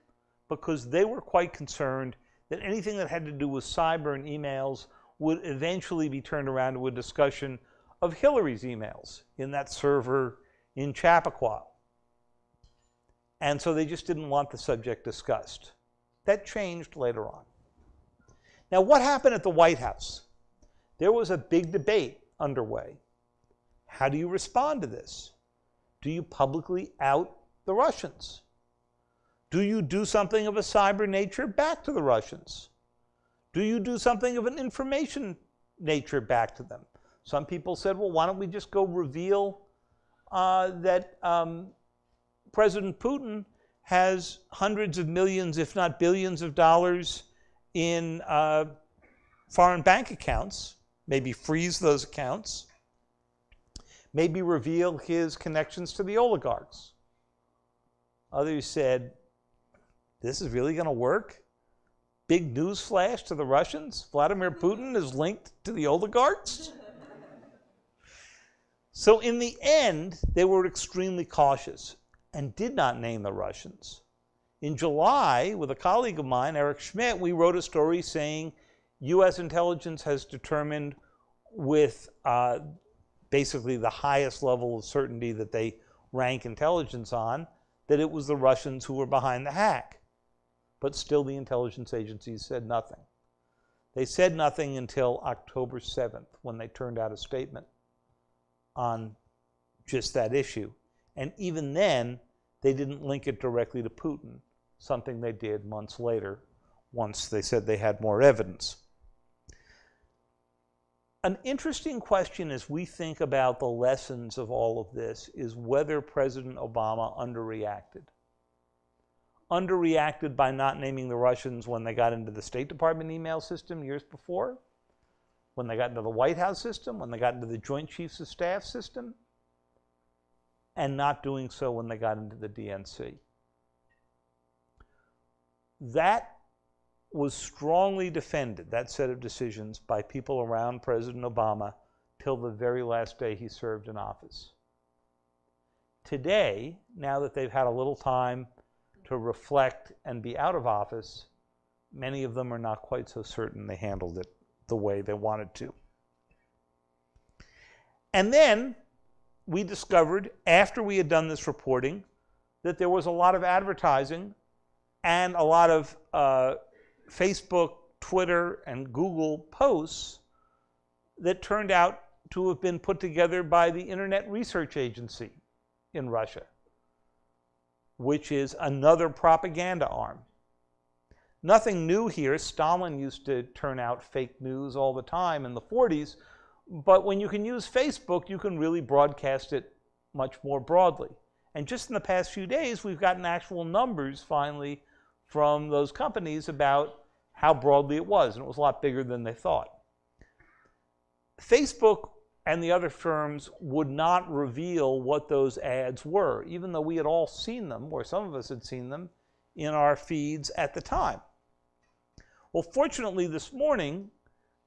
Because they were quite concerned that anything that had to do with cyber and emails would eventually be turned around to a discussion of Hillary's emails in that server in Chappaqua. And so they just didn't want the subject discussed. That changed later on. Now, what happened at the White House? There was a big debate underway. How do you respond to this? Do you publicly out the Russians? Do you do something of a cyber nature back to the Russians? Do you do something of an information nature back to them? Some people said, well, why don't we just go reveal uh, that um, President Putin has hundreds of millions, if not billions of dollars in uh, foreign bank accounts, maybe freeze those accounts, maybe reveal his connections to the oligarchs. Others said, this is really going to work? Big news flash to the Russians? Vladimir Putin is linked to the oligarchs? So in the end, they were extremely cautious and did not name the Russians. In July, with a colleague of mine, Eric Schmitt, we wrote a story saying U.S. intelligence has determined with uh, basically the highest level of certainty that they rank intelligence on that it was the Russians who were behind the hack. But still, the intelligence agencies said nothing. They said nothing until October 7th when they turned out a statement on just that issue. And even then, they didn't link it directly to Putin, something they did months later once they said they had more evidence. An interesting question as we think about the lessons of all of this is whether President Obama underreacted. Underreacted by not naming the Russians when they got into the State Department email system years before, when they got into the White House system, when they got into the Joint Chiefs of Staff system, and not doing so when they got into the DNC. That was strongly defended, that set of decisions, by people around President Obama till the very last day he served in office. Today, now that they've had a little time to reflect and be out of office, many of them are not quite so certain they handled it the way they wanted to. And then we discovered, after we had done this reporting, that there was a lot of advertising and a lot of uh, Facebook, Twitter, and Google posts that turned out to have been put together by the Internet Research Agency in Russia, which is another propaganda arm. Nothing new here. Stalin used to turn out fake news all the time in the 40s, but when you can use Facebook, you can really broadcast it much more broadly. And just in the past few days, we've gotten actual numbers finally from those companies about how broadly it was, and it was a lot bigger than they thought. Facebook and the other firms would not reveal what those ads were, even though we had all seen them, or some of us had seen them, in our feeds at the time. Well, fortunately, this morning,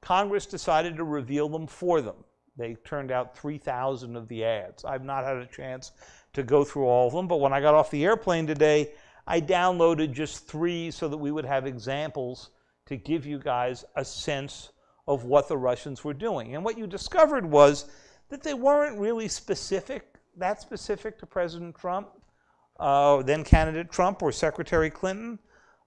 Congress decided to reveal them for them. They turned out 3,000 of the ads. I've not had a chance to go through all of them, but when I got off the airplane today, I downloaded just three so that we would have examples to give you guys a sense of what the Russians were doing. And what you discovered was that they weren't really specific, that specific to President Trump, uh, then candidate Trump or Secretary Clinton,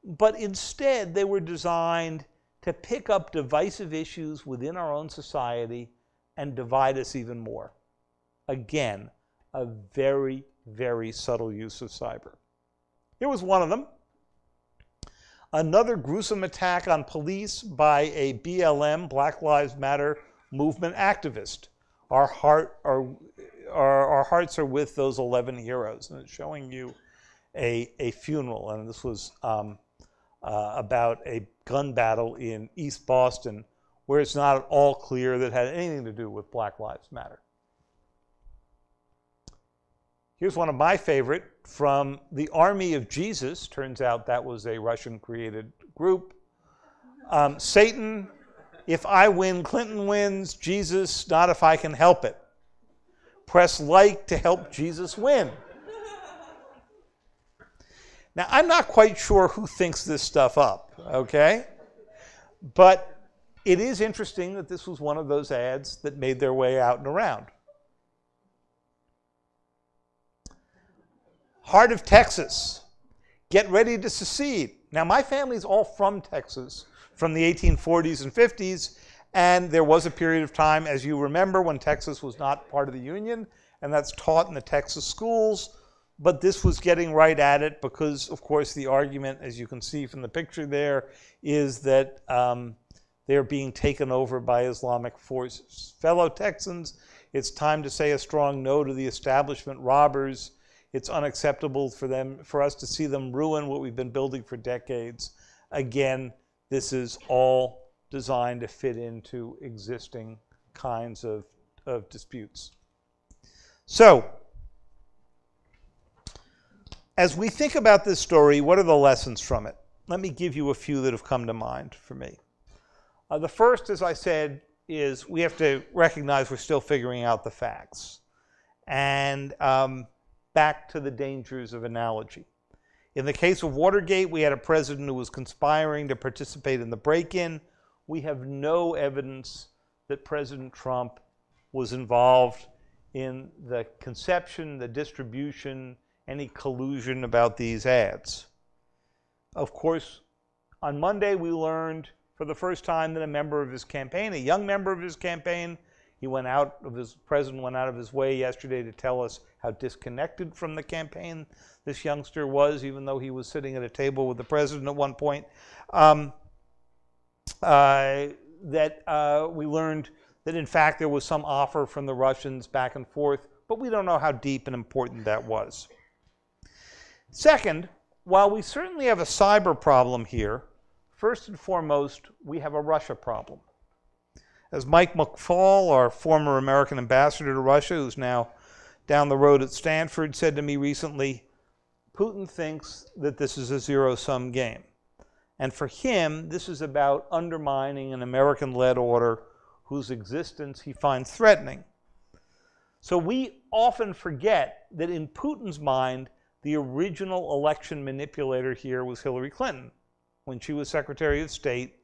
but instead they were designed to pick up divisive issues within our own society and divide us even more. Again, a very, very subtle use of cyber. Here was one of them. Another gruesome attack on police by a BLM, Black Lives Matter movement activist. Our, heart, our, our, our hearts are with those 11 heroes. And it's showing you a, a funeral. And this was um, uh, about a gun battle in East Boston where it's not at all clear that had anything to do with Black Lives Matter. Here's one of my favorite from the Army of Jesus. Turns out that was a Russian created group. Um, Satan, if I win, Clinton wins. Jesus, not if I can help it. Press like to help Jesus win. Now, I'm not quite sure who thinks this stuff up, okay? But it is interesting that this was one of those ads that made their way out and around. Heart of Texas, get ready to secede. Now, my family's all from Texas, from the 1840s and 50s, and there was a period of time, as you remember, when Texas was not part of the Union, and that's taught in the Texas schools. But this was getting right at it because, of course, the argument, as you can see from the picture there, is that um, they're being taken over by Islamic forces. Fellow Texans, it's time to say a strong no to the establishment robbers it's unacceptable for them, for us to see them ruin what we've been building for decades. Again, this is all designed to fit into existing kinds of, of disputes. So, as we think about this story, what are the lessons from it? Let me give you a few that have come to mind for me. Uh, the first, as I said, is we have to recognize we're still figuring out the facts. And um, back to the dangers of analogy. In the case of Watergate, we had a president who was conspiring to participate in the break in. We have no evidence that President Trump was involved in the conception, the distribution, any collusion about these ads. Of course, on Monday, we learned for the first time that a member of his campaign, a young member of his campaign, he went out of his president went out of his way yesterday to tell us how disconnected from the campaign this youngster was, even though he was sitting at a table with the president at one point. Um, uh, that uh, we learned that in fact there was some offer from the Russians back and forth, but we don't know how deep and important that was. Second, while we certainly have a cyber problem here, first and foremost, we have a Russia problem. As Mike McFaul, our former American ambassador to Russia, who's now down the road at Stanford, said to me recently, Putin thinks that this is a zero sum game. And for him, this is about undermining an American led order whose existence he finds threatening. So we often forget that in Putin's mind, the original election manipulator here was Hillary Clinton when she was Secretary of State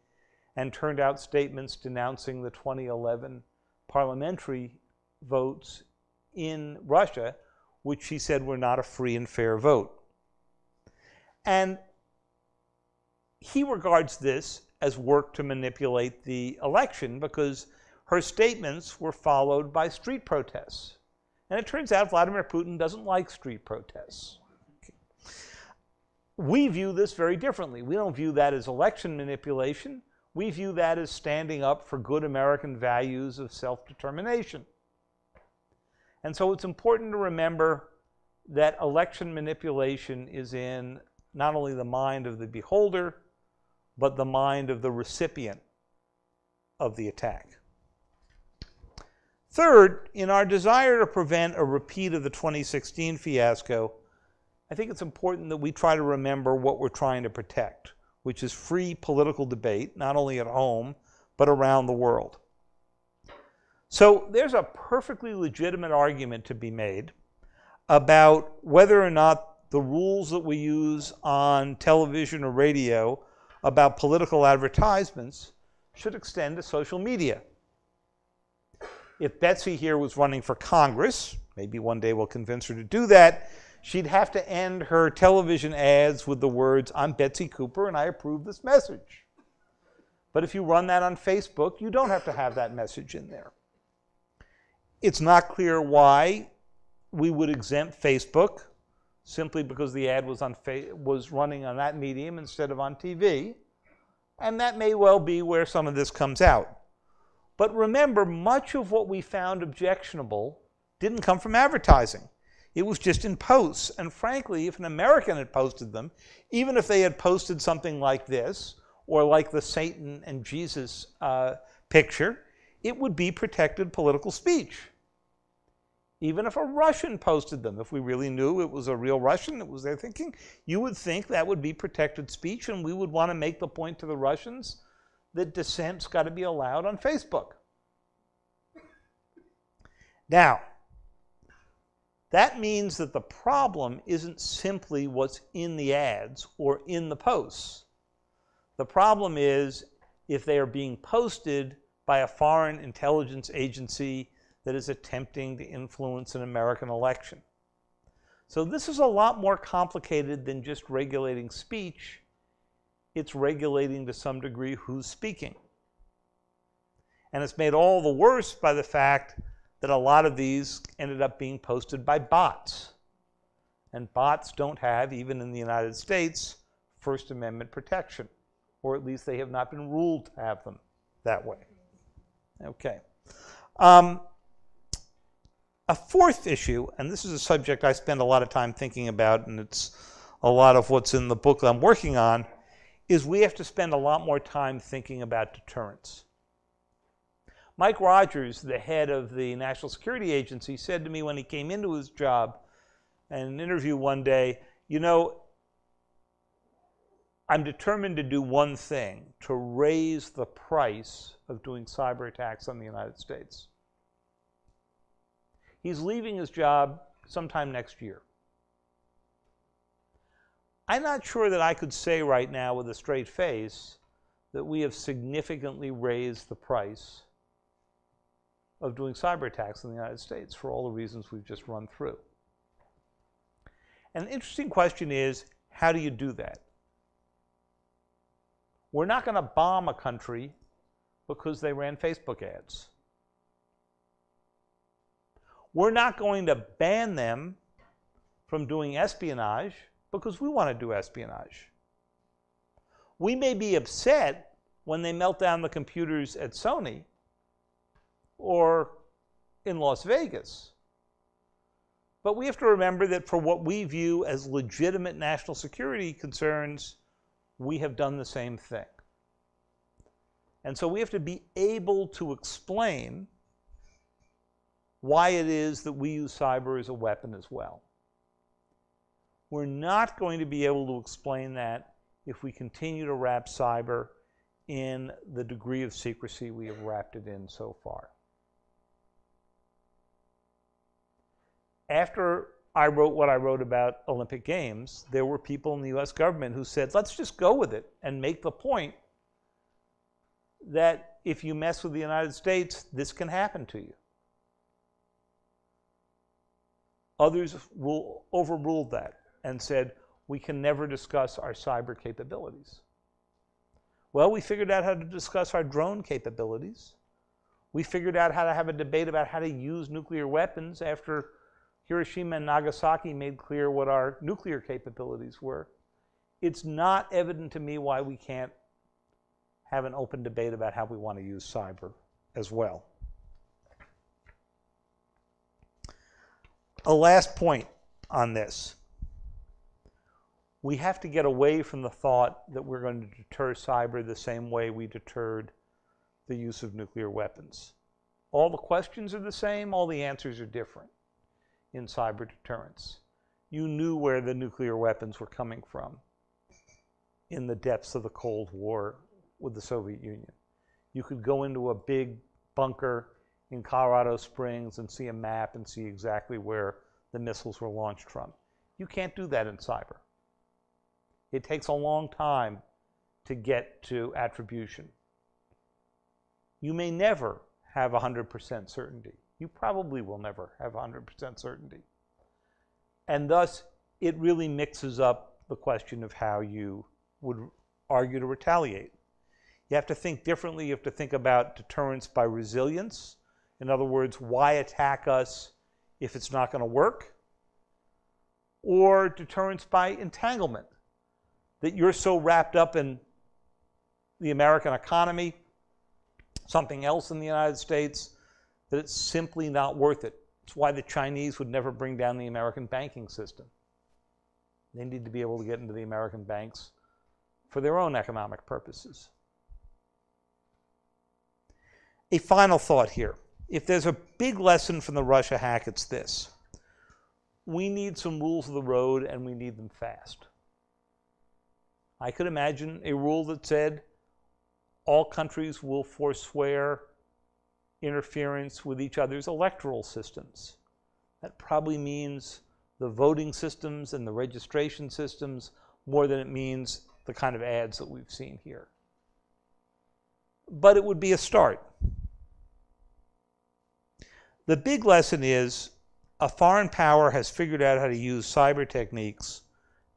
and turned out statements denouncing the 2011 parliamentary votes in Russia, which she said were not a free and fair vote. And he regards this as work to manipulate the election because her statements were followed by street protests. And it turns out Vladimir Putin doesn't like street protests. We view this very differently. We don't view that as election manipulation we view that as standing up for good American values of self determination. And so it's important to remember that election manipulation is in not only the mind of the beholder, but the mind of the recipient of the attack. Third, in our desire to prevent a repeat of the 2016 fiasco, I think it's important that we try to remember what we're trying to protect, which is free political debate, not only at home, but around the world. So there's a perfectly legitimate argument to be made about whether or not the rules that we use on television or radio about political advertisements should extend to social media. If Betsy here was running for Congress, maybe one day we'll convince her to do that, she'd have to end her television ads with the words, I'm Betsy Cooper and I approve this message. But if you run that on Facebook, you don't have to have that message in there. It's not clear why we would exempt Facebook simply because the ad was, on was running on that medium instead of on TV. And that may well be where some of this comes out. But remember, much of what we found objectionable didn't come from advertising. It was just in posts. And frankly, if an American had posted them, even if they had posted something like this, or like the Satan and Jesus uh, picture, it would be protected political speech. Even if a Russian posted them, if we really knew it was a real Russian, it was their thinking, you would think that would be protected speech, and we would want to make the point to the Russians that dissent's got to be allowed on Facebook. Now, that means that the problem isn't simply what's in the ads or in the posts. The problem is if they are being posted by a foreign intelligence agency that is attempting to influence an American election. So this is a lot more complicated than just regulating speech. It's regulating to some degree who's speaking. And it's made all the worse by the fact that a lot of these ended up being posted by bots. And bots don't have, even in the United States, First Amendment protection, or at least they have not been ruled to have them that way. Okay. Um, a fourth issue, and this is a subject I spend a lot of time thinking about, and it's a lot of what's in the book I'm working on, is we have to spend a lot more time thinking about deterrence. Mike Rogers, the head of the National Security Agency, said to me when he came into his job in an interview one day, you know, I'm determined to do one thing, to raise the price of doing cyber attacks on the United States. He's leaving his job sometime next year. I'm not sure that I could say right now with a straight face that we have significantly raised the price of doing cyber attacks in the United States for all the reasons we've just run through. And the interesting question is, how do you do that? We're not going to bomb a country because they ran Facebook ads. We're not going to ban them from doing espionage because we want to do espionage. We may be upset when they melt down the computers at Sony or in Las Vegas. But we have to remember that for what we view as legitimate national security concerns, we have done the same thing. And so we have to be able to explain why it is that we use cyber as a weapon as well. We're not going to be able to explain that if we continue to wrap cyber in the degree of secrecy we have wrapped it in so far. After I wrote what I wrote about Olympic Games, there were people in the US government who said, let's just go with it and make the point that if you mess with the United States, this can happen to you. Others rule, overruled that and said, we can never discuss our cyber capabilities. Well, we figured out how to discuss our drone capabilities. We figured out how to have a debate about how to use nuclear weapons after Hiroshima and Nagasaki made clear what our nuclear capabilities were. It's not evident to me why we can't have an open debate about how we want to use cyber as well. A last point on this. We have to get away from the thought that we're going to deter cyber the same way we deterred the use of nuclear weapons. All the questions are the same, all the answers are different in cyber deterrence. You knew where the nuclear weapons were coming from in the depths of the Cold War with the Soviet Union. You could go into a big bunker in Colorado Springs and see a map and see exactly where the missiles were launched from. You can't do that in cyber. It takes a long time to get to attribution. You may never have 100% certainty. You probably will never have 100% certainty. And thus, it really mixes up the question of how you would argue to retaliate. You have to think differently. You have to think about deterrence by resilience. In other words, why attack us if it's not going to work? Or deterrence by entanglement, that you're so wrapped up in the American economy, something else in the United States, that it's simply not worth it. It's why the Chinese would never bring down the American banking system. They need to be able to get into the American banks for their own economic purposes. A final thought here. If there's a big lesson from the Russia hack, it's this. We need some rules of the road and we need them fast. I could imagine a rule that said all countries will forswear interference with each other's electoral systems. That probably means the voting systems and the registration systems more than it means the kind of ads that we've seen here. But it would be a start. The big lesson is a foreign power has figured out how to use cyber techniques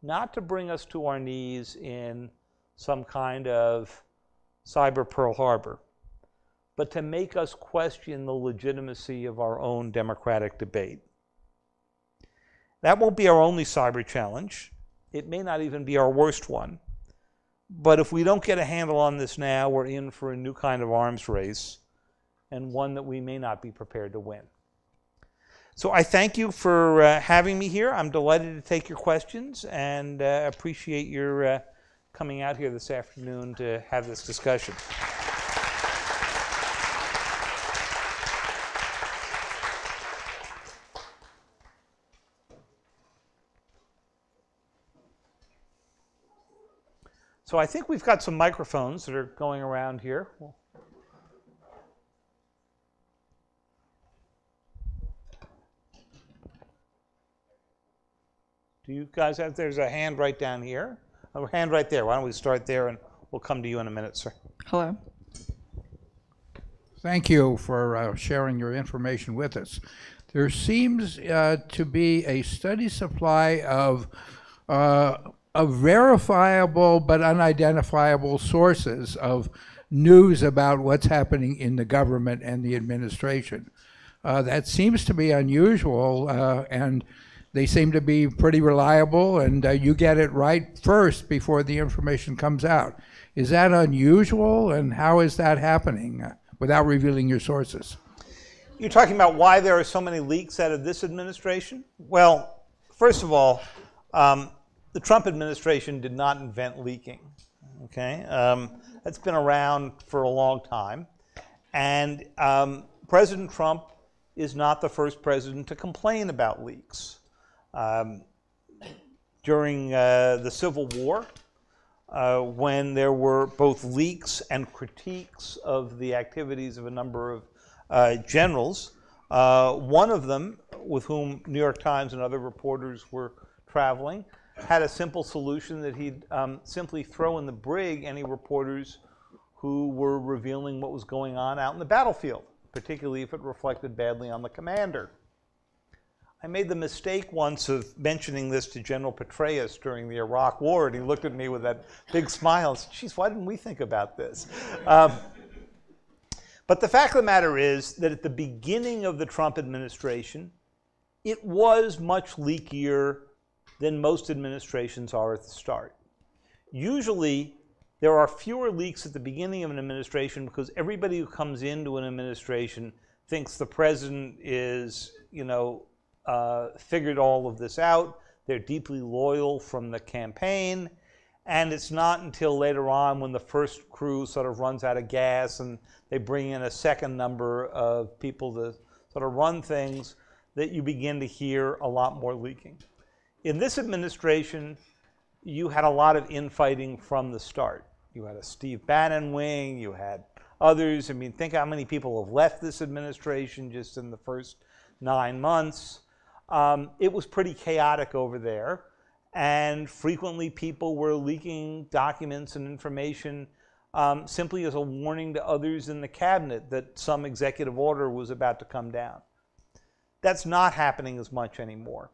not to bring us to our knees in some kind of cyber Pearl Harbor, but to make us question the legitimacy of our own democratic debate. That won't be our only cyber challenge. It may not even be our worst one. But if we don't get a handle on this now, we're in for a new kind of arms race and one that we may not be prepared to win. So I thank you for uh, having me here. I'm delighted to take your questions and uh, appreciate your uh, coming out here this afternoon to have this discussion. So I think we've got some microphones that are going around here. Do you guys have, there's a hand right down here, a hand right there. Why don't we start there and we'll come to you in a minute, sir. Hello. Thank you for uh, sharing your information with us. There seems uh, to be a steady supply of uh, of verifiable but unidentifiable sources of news about what's happening in the government and the administration. Uh, that seems to be unusual, uh, and they seem to be pretty reliable, and uh, you get it right first before the information comes out. Is that unusual, and how is that happening uh, without revealing your sources? You're talking about why there are so many leaks out of this administration? Well, first of all, um, the Trump administration did not invent leaking. Okay, um, that's been around for a long time, and um, President Trump is not the first president to complain about leaks. Um, during uh, the Civil War, uh, when there were both leaks and critiques of the activities of a number of uh, generals, uh, one of them, with whom New York Times and other reporters were traveling, had a simple solution that he'd um, simply throw in the brig any reporters who were revealing what was going on out in the battlefield, particularly if it reflected badly on the commander. I made the mistake once of mentioning this to General Petraeus during the Iraq War, and he looked at me with that big smile and said, why didn't we think about this? Um, but the fact of the matter is that at the beginning of the Trump administration, it was much leakier than most administrations are at the start. Usually, there are fewer leaks at the beginning of an administration because everybody who comes into an administration thinks the president is, you know, uh, figured all of this out. They're deeply loyal from the campaign. And it's not until later on when the first crew sort of runs out of gas and they bring in a second number of people to sort of run things that you begin to hear a lot more leaking. In this administration, you had a lot of infighting from the start. You had a Steve Bannon wing, you had others. I mean, think how many people have left this administration just in the first nine months. Um, it was pretty chaotic over there, and frequently people were leaking documents and information um, simply as a warning to others in the cabinet that some executive order was about to come down. That's not happening as much anymore.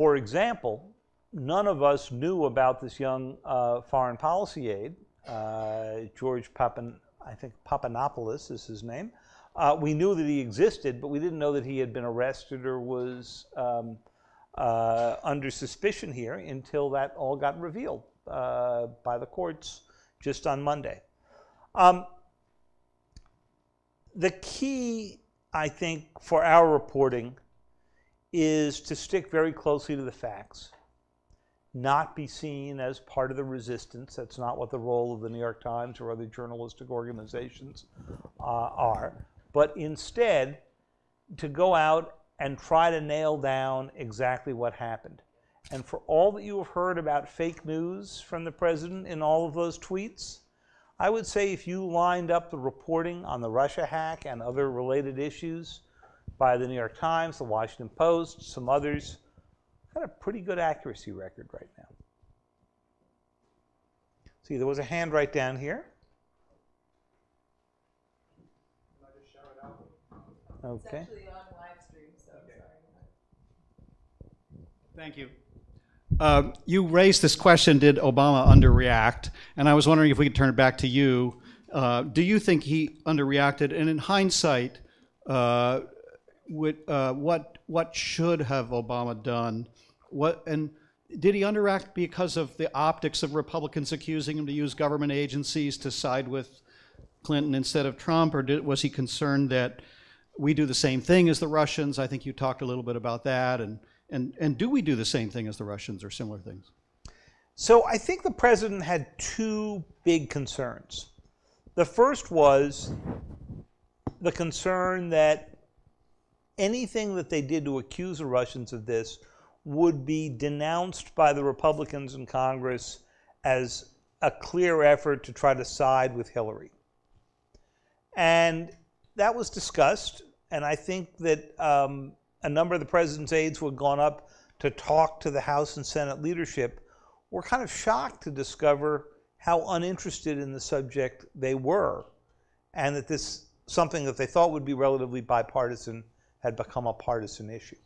For example, none of us knew about this young uh, foreign policy aide, uh, George Papan, I think Papanopoulos is his name. Uh, we knew that he existed, but we didn't know that he had been arrested or was um, uh, under suspicion here until that all got revealed uh, by the courts just on Monday. Um, the key, I think, for our reporting is to stick very closely to the facts, not be seen as part of the resistance. That's not what the role of the New York Times or other journalistic organizations uh, are but instead to go out and try to nail down exactly what happened. And for all that you have heard about fake news from the president in all of those tweets, I would say if you lined up the reporting on the Russia hack and other related issues by the New York Times, the Washington Post, some others, got a pretty good accuracy record right now. See, there was a hand right down here. Okay. actually on live stream, so sorry. Thank you. Uh, you raised this question Did Obama underreact? And I was wondering if we could turn it back to you. Uh, do you think he underreacted? And in hindsight, uh, uh, what, what should have Obama done? What, and did he underact because of the optics of Republicans accusing him to use government agencies to side with Clinton instead of Trump? Or did, was he concerned that we do the same thing as the Russians. I think you talked a little bit about that. And, and, and do we do the same thing as the Russians or similar things? So I think the president had two big concerns. The first was the concern that anything that they did to accuse the Russians of this would be denounced by the Republicans in Congress as a clear effort to try to side with Hillary. And that was discussed and I think that um, a number of the president's aides who had gone up to talk to the House and Senate leadership were kind of shocked to discover how uninterested in the subject they were, and that this something that they thought would be relatively bipartisan had become a partisan issue.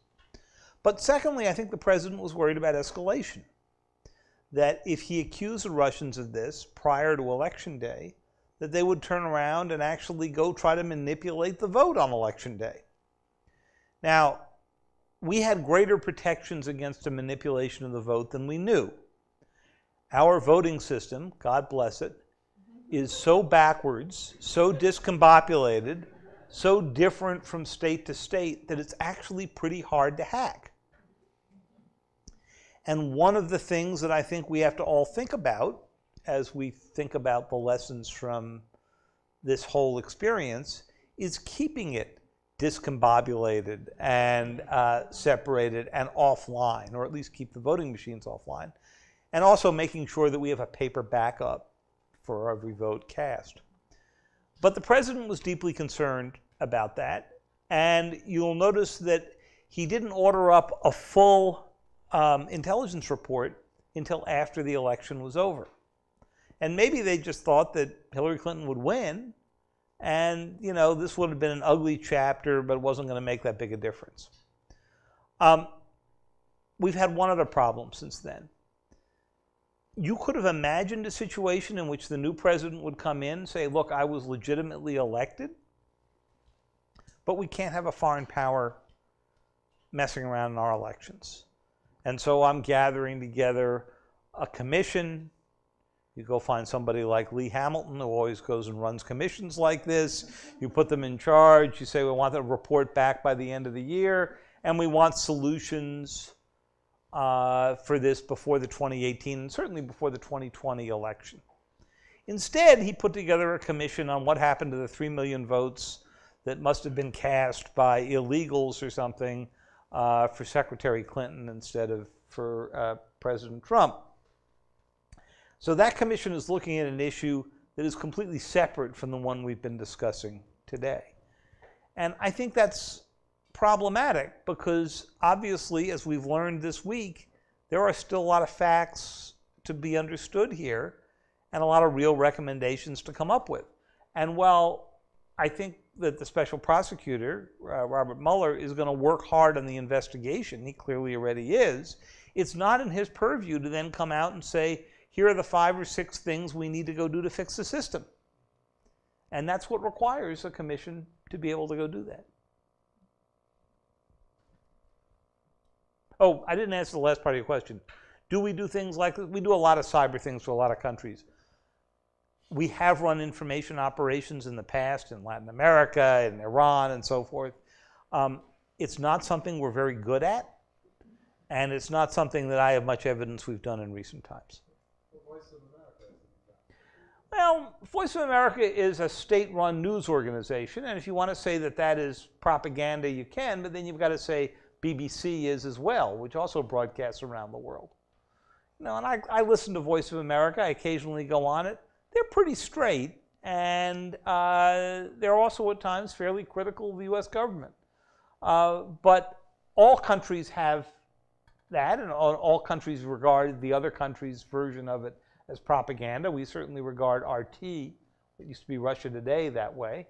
But secondly, I think the president was worried about escalation. That if he accused the Russians of this prior to election day, that they would turn around and actually go try to manipulate the vote on election day. Now, we had greater protections against a manipulation of the vote than we knew. Our voting system, God bless it, is so backwards, so discombobulated, so different from state to state that it's actually pretty hard to hack. And one of the things that I think we have to all think about as we think about the lessons from this whole experience is keeping it discombobulated and uh, separated and offline, or at least keep the voting machines offline, and also making sure that we have a paper backup for every vote cast. But the president was deeply concerned about that, and you'll notice that he didn't order up a full um, intelligence report until after the election was over. And maybe they just thought that Hillary Clinton would win. And, you know, this would have been an ugly chapter, but it wasn't going to make that big a difference. Um, we've had one other problem since then. You could have imagined a situation in which the new president would come in say, look, I was legitimately elected, but we can't have a foreign power messing around in our elections. And so I'm gathering together a commission You go find somebody like Lee Hamilton, who always goes and runs commissions like this. You put them in charge. You say, we want to report back by the end of the year, and we want solutions uh, for this before the 2018 and certainly before the 2020 election. Instead, he put together a commission on what happened to the 3 million votes that must have been cast by illegals or something uh, for Secretary Clinton instead of for uh, President Trump. So that commission is looking at an issue that is completely separate from the one we've been discussing today. And I think that's problematic because obviously, as we've learned this week, there are still a lot of facts to be understood here and a lot of real recommendations to come up with. And while I think that the special prosecutor, uh, Robert Mueller, is going to work hard on the investigation, he clearly already is, it's not in his purview to then come out and say, here are the five or six things we need to go do to fix the system. And that's what requires a commission to be able to go do that. Oh, I didn't answer the last part of your question. Do we do things like this? We do a lot of cyber things for a lot of countries. We have run information operations in the past in Latin America, and Iran, and so forth. Um, it's not something we're very good at, and it's not something that I have much evidence we've done in recent times. Well, Voice of America is a state run news organization, and if you want to say that that is propaganda, you can, but then you've got to say BBC is as well, which also broadcasts around the world. You know, and I, I listen to Voice of America. I occasionally go on it. They're pretty straight, and uh, they're also at times fairly critical of the U.S. government. Uh, but all countries have that, and all, all countries regard the other country's version of it as propaganda. We certainly regard RT, it used to be Russia Today, that way.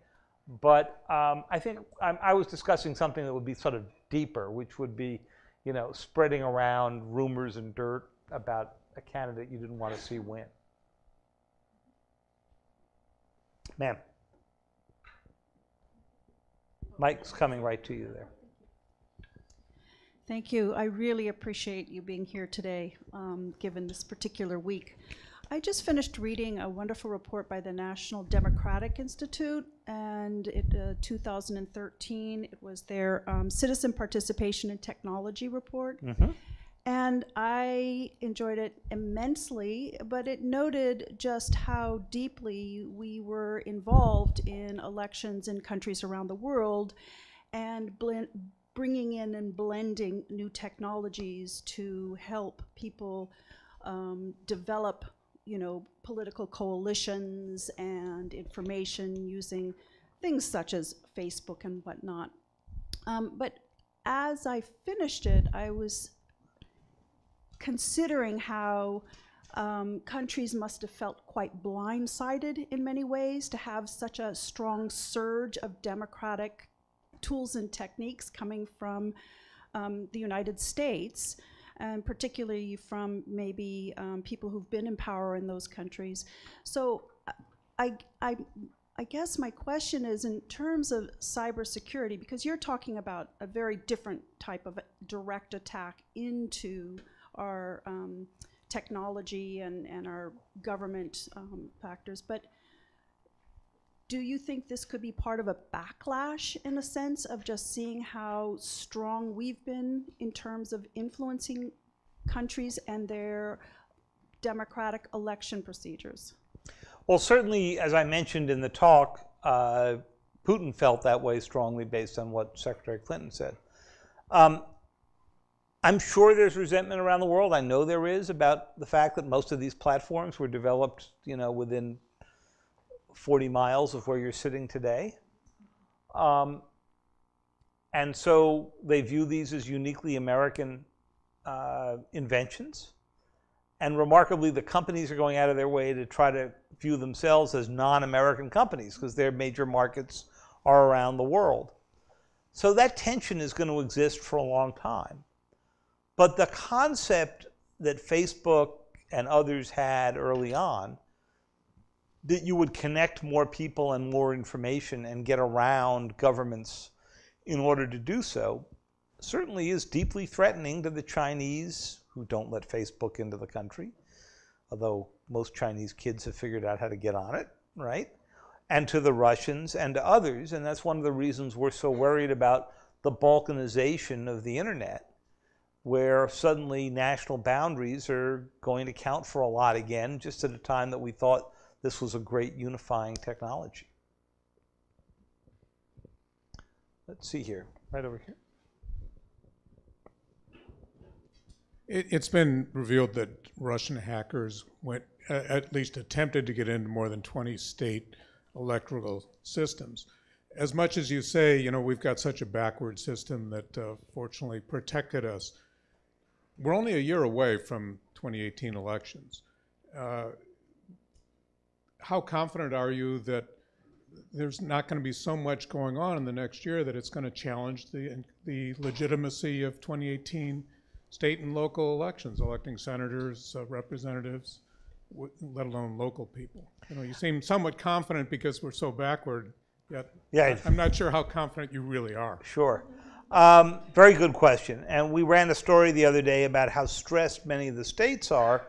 But um, I think I'm, i was discussing something that would be sort of deeper, which would be, you know, spreading around rumors and dirt about a candidate you didn't want to see win. Ma'am. Mike's coming right to you there. Thank you. I really appreciate you being here today, um, given this particular week. I just finished reading a wonderful report by the National Democratic Institute, and in uh, 2013 it was their um, Citizen Participation in Technology report. Mm-hmm. And I enjoyed it immensely, but it noted just how deeply we were involved in elections in countries around the world and blend, bringing in and blending new technologies to help people um, develop you know, political coalitions and information using things such as Facebook and whatnot. Um, but as I finished it, I was considering how um, countries must have felt quite blindsided in many ways to have such a strong surge of democratic tools and techniques coming from um, the United States and particularly from maybe um, people who've been in power in those countries. So I, I, I guess my question is in terms of cybersecurity, because you're talking about a very different type of direct attack into our um, technology and, and our government um, factors, but do you think this could be part of a backlash in a sense of just seeing how strong we've been in terms of influencing countries and their democratic election procedures? Well, certainly, as I mentioned in the talk, uh, Putin felt that way strongly based on what Secretary Clinton said. Um, I'm sure there's resentment around the world. I know there is about the fact that most of these platforms were developed, you know, within 40 miles of where you're sitting today. Um, and so they view these as uniquely American uh, inventions. And remarkably, the companies are going out of their way to try to view themselves as non American companies because their major markets are around the world. So that tension is going to exist for a long time. But the concept that Facebook and others had early on that you would connect more people and more information and get around governments in order to do so certainly is deeply threatening to the Chinese who don't let Facebook into the country, although most Chinese kids have figured out how to get on it, right? And to the Russians and to others. And that's one of the reasons we're so worried about the balkanization of the internet, where suddenly national boundaries are going to count for a lot again, just at a time that we thought this was a great unifying technology. Let's see here, right over here. It, it's been revealed that Russian hackers went, uh, at least attempted to get into more than 20 state electrical systems. As much as you say, you know, we've got such a backward system that uh, fortunately protected us, we're only a year away from 2018 elections. Uh, how confident are you that there's not going to be so much going on in the next year that it's going to challenge the, the legitimacy of 2018 state and local elections, electing senators, uh, representatives, let alone local people? You know, you seem somewhat confident because we're so backward, yet Yeah. I'm not sure how confident you really are. Sure. Um, very good question. And we ran a story the other day about how stressed many of the states are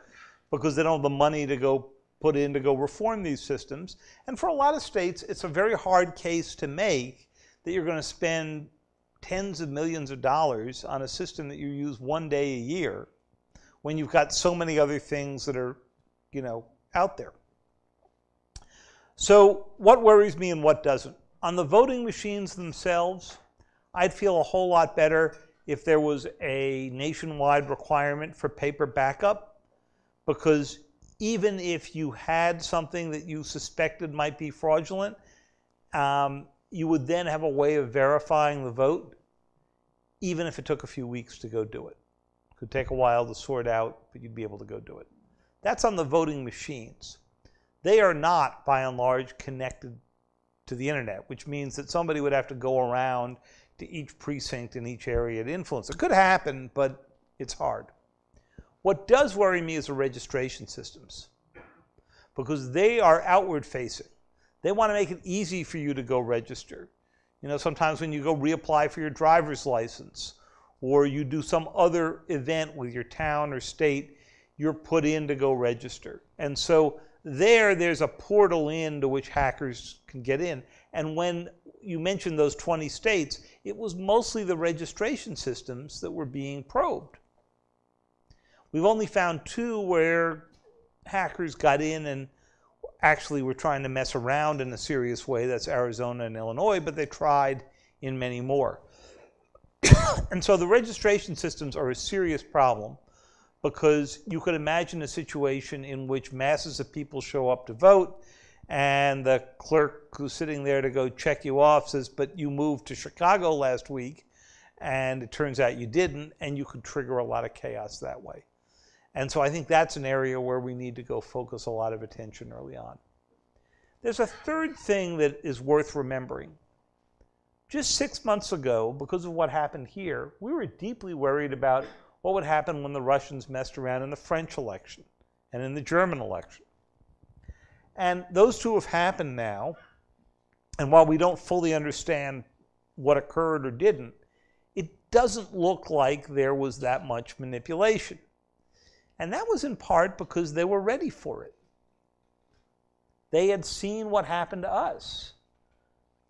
because they don't have the money to go put in to go reform these systems. And for a lot of states, it's a very hard case to make that you're going to spend tens of millions of dollars on a system that you use one day a year when you've got so many other things that are, you know, out there. So, what worries me and what doesn't? On the voting machines themselves, I'd feel a whole lot better if there was a nationwide requirement for paper backup because even if you had something that you suspected might be fraudulent, um, you would then have a way of verifying the vote, even if it took a few weeks to go do it. Could take a while to sort out, but you'd be able to go do it. That's on the voting machines. They are not, by and large, connected to the internet, which means that somebody would have to go around to each precinct in each area to influence. It could happen, but it's hard. What does worry me is the registration systems because they are outward facing. They want to make it easy for you to go register. You know, sometimes when you go reapply for your driver's license or you do some other event with your town or state, you're put in to go register. And so there, there's a portal in to which hackers can get in. And when you mentioned those 20 states, it was mostly the registration systems that were being probed. We've only found two where hackers got in and actually were trying to mess around in a serious way. That's Arizona and Illinois, but they tried in many more. and so the registration systems are a serious problem because you could imagine a situation in which masses of people show up to vote and the clerk who's sitting there to go check you off says, But you moved to Chicago last week, and it turns out you didn't, and you could trigger a lot of chaos that way. And so I think that's an area where we need to go focus a lot of attention early on. There's a third thing that is worth remembering. Just six months ago, because of what happened here, we were deeply worried about what would happen when the Russians messed around in the French election and in the German election. And those two have happened now. And while we don't fully understand what occurred or didn't, it doesn't look like there was that much manipulation. And that was in part because they were ready for it. They had seen what happened to us.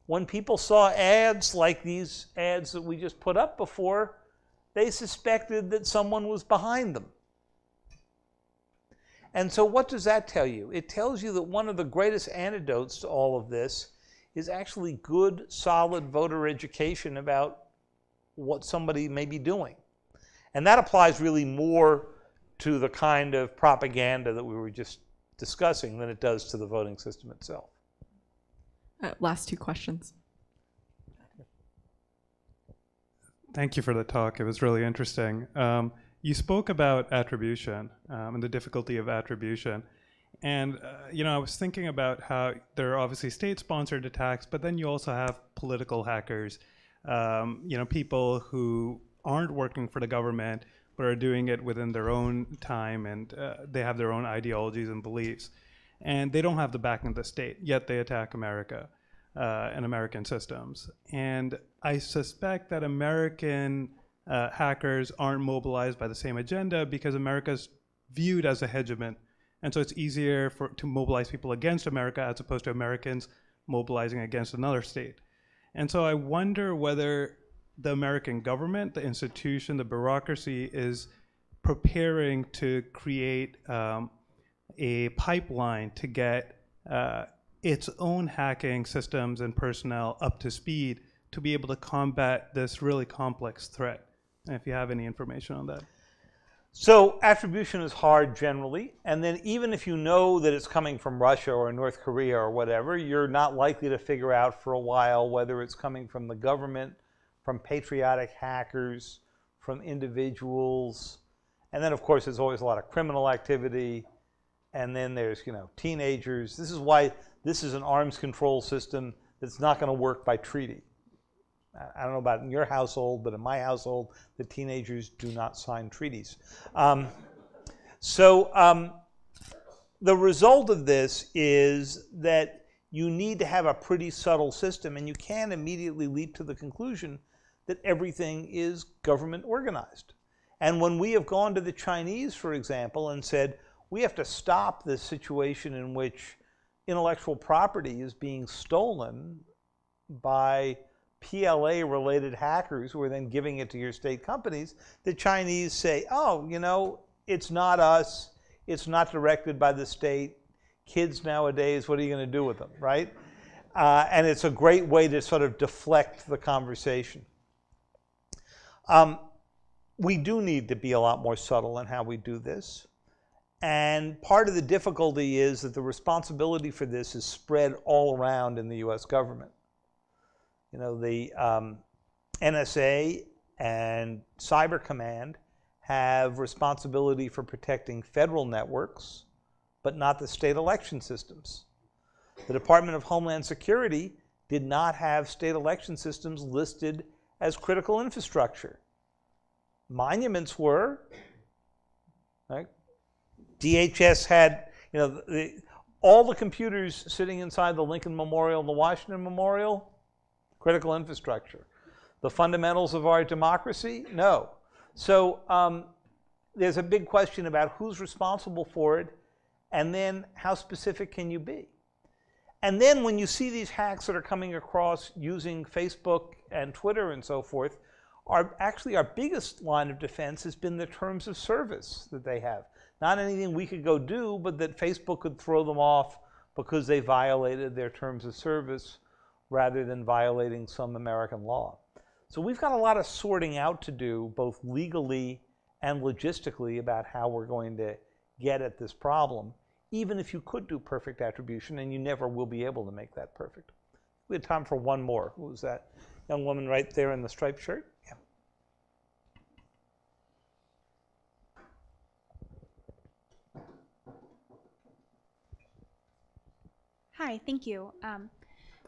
When people saw ads like these ads that we just put up before, they suspected that someone was behind them. And so, what does that tell you? It tells you that one of the greatest antidotes to all of this is actually good, solid voter education about what somebody may be doing. And that applies really more to the kind of propaganda that we were just discussing than it does to the voting system itself. Uh, last two questions. Thank you for the talk. It was really interesting. Um, you spoke about attribution um, and the difficulty of attribution. And, uh, you know, I was thinking about how there are obviously state sponsored attacks, but then you also have political hackers, um, you know, people who aren't working for the government but are doing it within their own time and uh, they have their own ideologies and beliefs. And they don't have the backing of the state, yet they attack America uh, and American systems. And I suspect that American uh, hackers aren't mobilized by the same agenda because America's viewed as a hegemon And so it's easier for, to mobilize people against America as opposed to Americans mobilizing against another state. And so I wonder whether the American government, the institution, the bureaucracy is preparing to create um, a pipeline to get uh, its own hacking systems and personnel up to speed to be able to combat this really complex threat. And if you have any information on that. So attribution is hard generally, and then even if you know that it's coming from Russia or North Korea or whatever, you're not likely to figure out for a while whether it's coming from the government, from patriotic hackers, from individuals, and then of course there's always a lot of criminal activity, and then there's you know teenagers. This is why this is an arms control system that's not going to work by treaty. I don't know about in your household, but in my household, the teenagers do not sign treaties. Um, so um, the result of this is that you need to have a pretty subtle system, and you can't immediately leap to the conclusion that everything is government organized. And when we have gone to the Chinese, for example, and said, we have to stop this situation in which intellectual property is being stolen by PLA related hackers who are then giving it to your state companies, the Chinese say, oh, you know, it's not us, it's not directed by the state. Kids nowadays, what are you going to do with them, right? Uh, and it's a great way to sort of deflect the conversation. Um, we do need to be a lot more subtle in how we do this. And part of the difficulty is that the responsibility for this is spread all around in the US government. You know, the um, NSA and Cyber Command have responsibility for protecting federal networks, but not the state election systems. The Department of Homeland Security did not have state election systems listed as critical infrastructure. Monuments were, right? DHS had, you know, the, all the computers sitting inside the Lincoln Memorial, the Washington Memorial, critical infrastructure. The fundamentals of our democracy? No. So um, there's a big question about who's responsible for it, and then how specific can you be? And then when you see these hacks that are coming across using Facebook and Twitter and so forth, our, actually our biggest line of defense has been the terms of service that they have. Not anything we could go do, but that Facebook could throw them off because they violated their terms of service rather than violating some American law. So we've got a lot of sorting out to do, both legally and logistically, about how we're going to get at this problem, even if you could do perfect attribution, and you never will be able to make that perfect. We had time for one more. Who was that young woman right there in the striped shirt? Yeah. Hi, thank you. Um,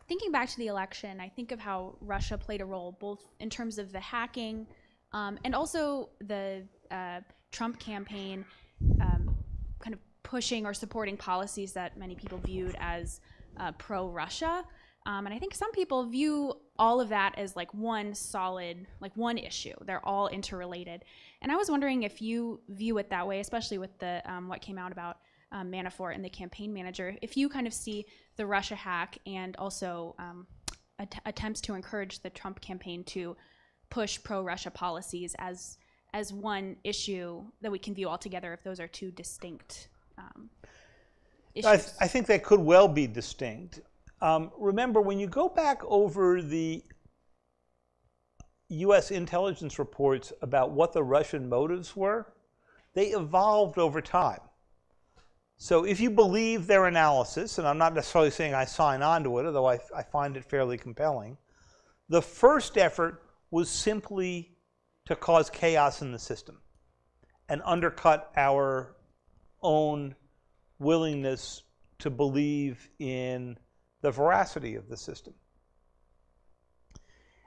thinking back to the election, I think of how Russia played a role both in terms of the hacking um, and also the uh, Trump campaign um, kind of pushing or supporting policies that many people viewed as uh, pro Russia. Um, and I think some people view all of that as like one solid, like one issue. They're all interrelated. And I was wondering if you view it that way, especially with the um, what came out about um, Manafort and the campaign manager, if you kind of see the Russia hack and also um, att- attempts to encourage the Trump campaign to push pro-Russia policies as as one issue that we can view altogether, if those are two distinct um, issues. I, th- I, think they could well be distinct. Um, remember, when you go back over the U.S. intelligence reports about what the Russian motives were, they evolved over time. So if you believe their analysis, and I'm not necessarily saying I sign on to it, although I, I find it fairly compelling, the first effort was simply to cause chaos in the system and undercut our own willingness to believe in the veracity of the system.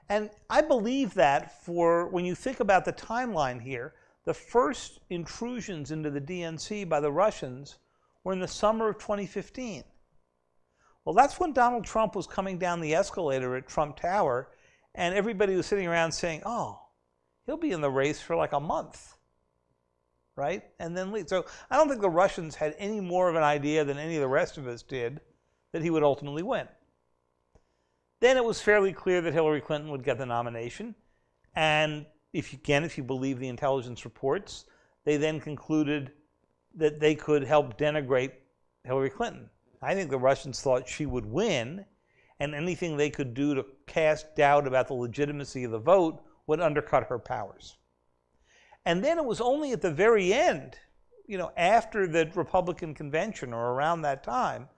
And I believe that for when you think about the timeline here, the first intrusions into the DNC by the Russians were in the summer of 2015. Well, that's when Donald Trump was coming down the escalator at Trump Tower, and everybody was sitting around saying, oh, he'll be in the race for like a month, right? And then. So I don't think the Russians had any more of an idea than any of the rest of us did that he would ultimately win. Then it was fairly clear that Hillary Clinton would get the nomination. And if you, again, if you believe the intelligence reports, they then concluded that they could help denigrate Hillary Clinton. I think the Russians thought she would win, and anything they could do to cast doubt about the legitimacy of the vote would undercut her powers. And then it was only at the very end, you know, after the Republican convention or around that time,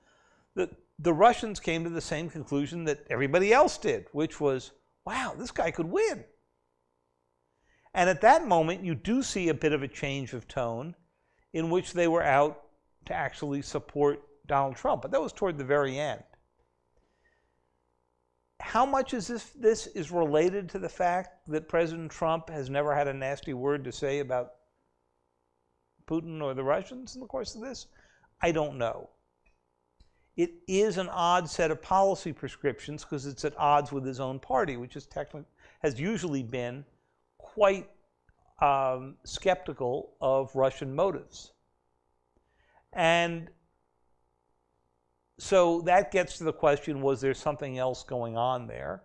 that the Russians came to the same conclusion that everybody else did, which was, wow, this guy could win. And at that moment, you do see a bit of a change of tone in which they were out to actually support Donald Trump. But that was toward the very end. How much is this, this is related to the fact that President Trump has never had a nasty word to say about Putin or the Russians in the course of this? I don't know. It is an odd set of policy prescriptions because it's at odds with his own party, which is technically has usually been quite um, skeptical of Russian motives. And so that gets to the question was there something else going on there?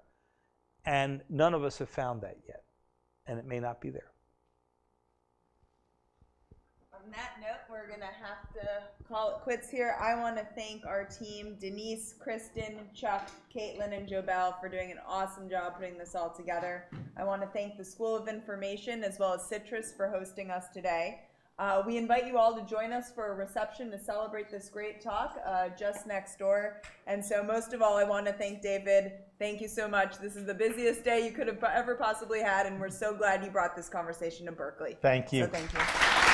And none of us have found that yet. And it may not be there. On that note, we're going to have to call it quits here. I want to thank our team, Denise, Kristen, Chuck, Caitlin, and Jobel for doing an awesome job putting this all together. I want to thank the School of Information as well as CITRIS for hosting us today. Uh, we invite you all to join us for a reception to celebrate this great talk uh, just next door. And so, most of all, I want to thank David. Thank you so much. This is the busiest day you could have ever possibly had, and we're so glad you brought this conversation to Berkeley. Thank you. So, thank you.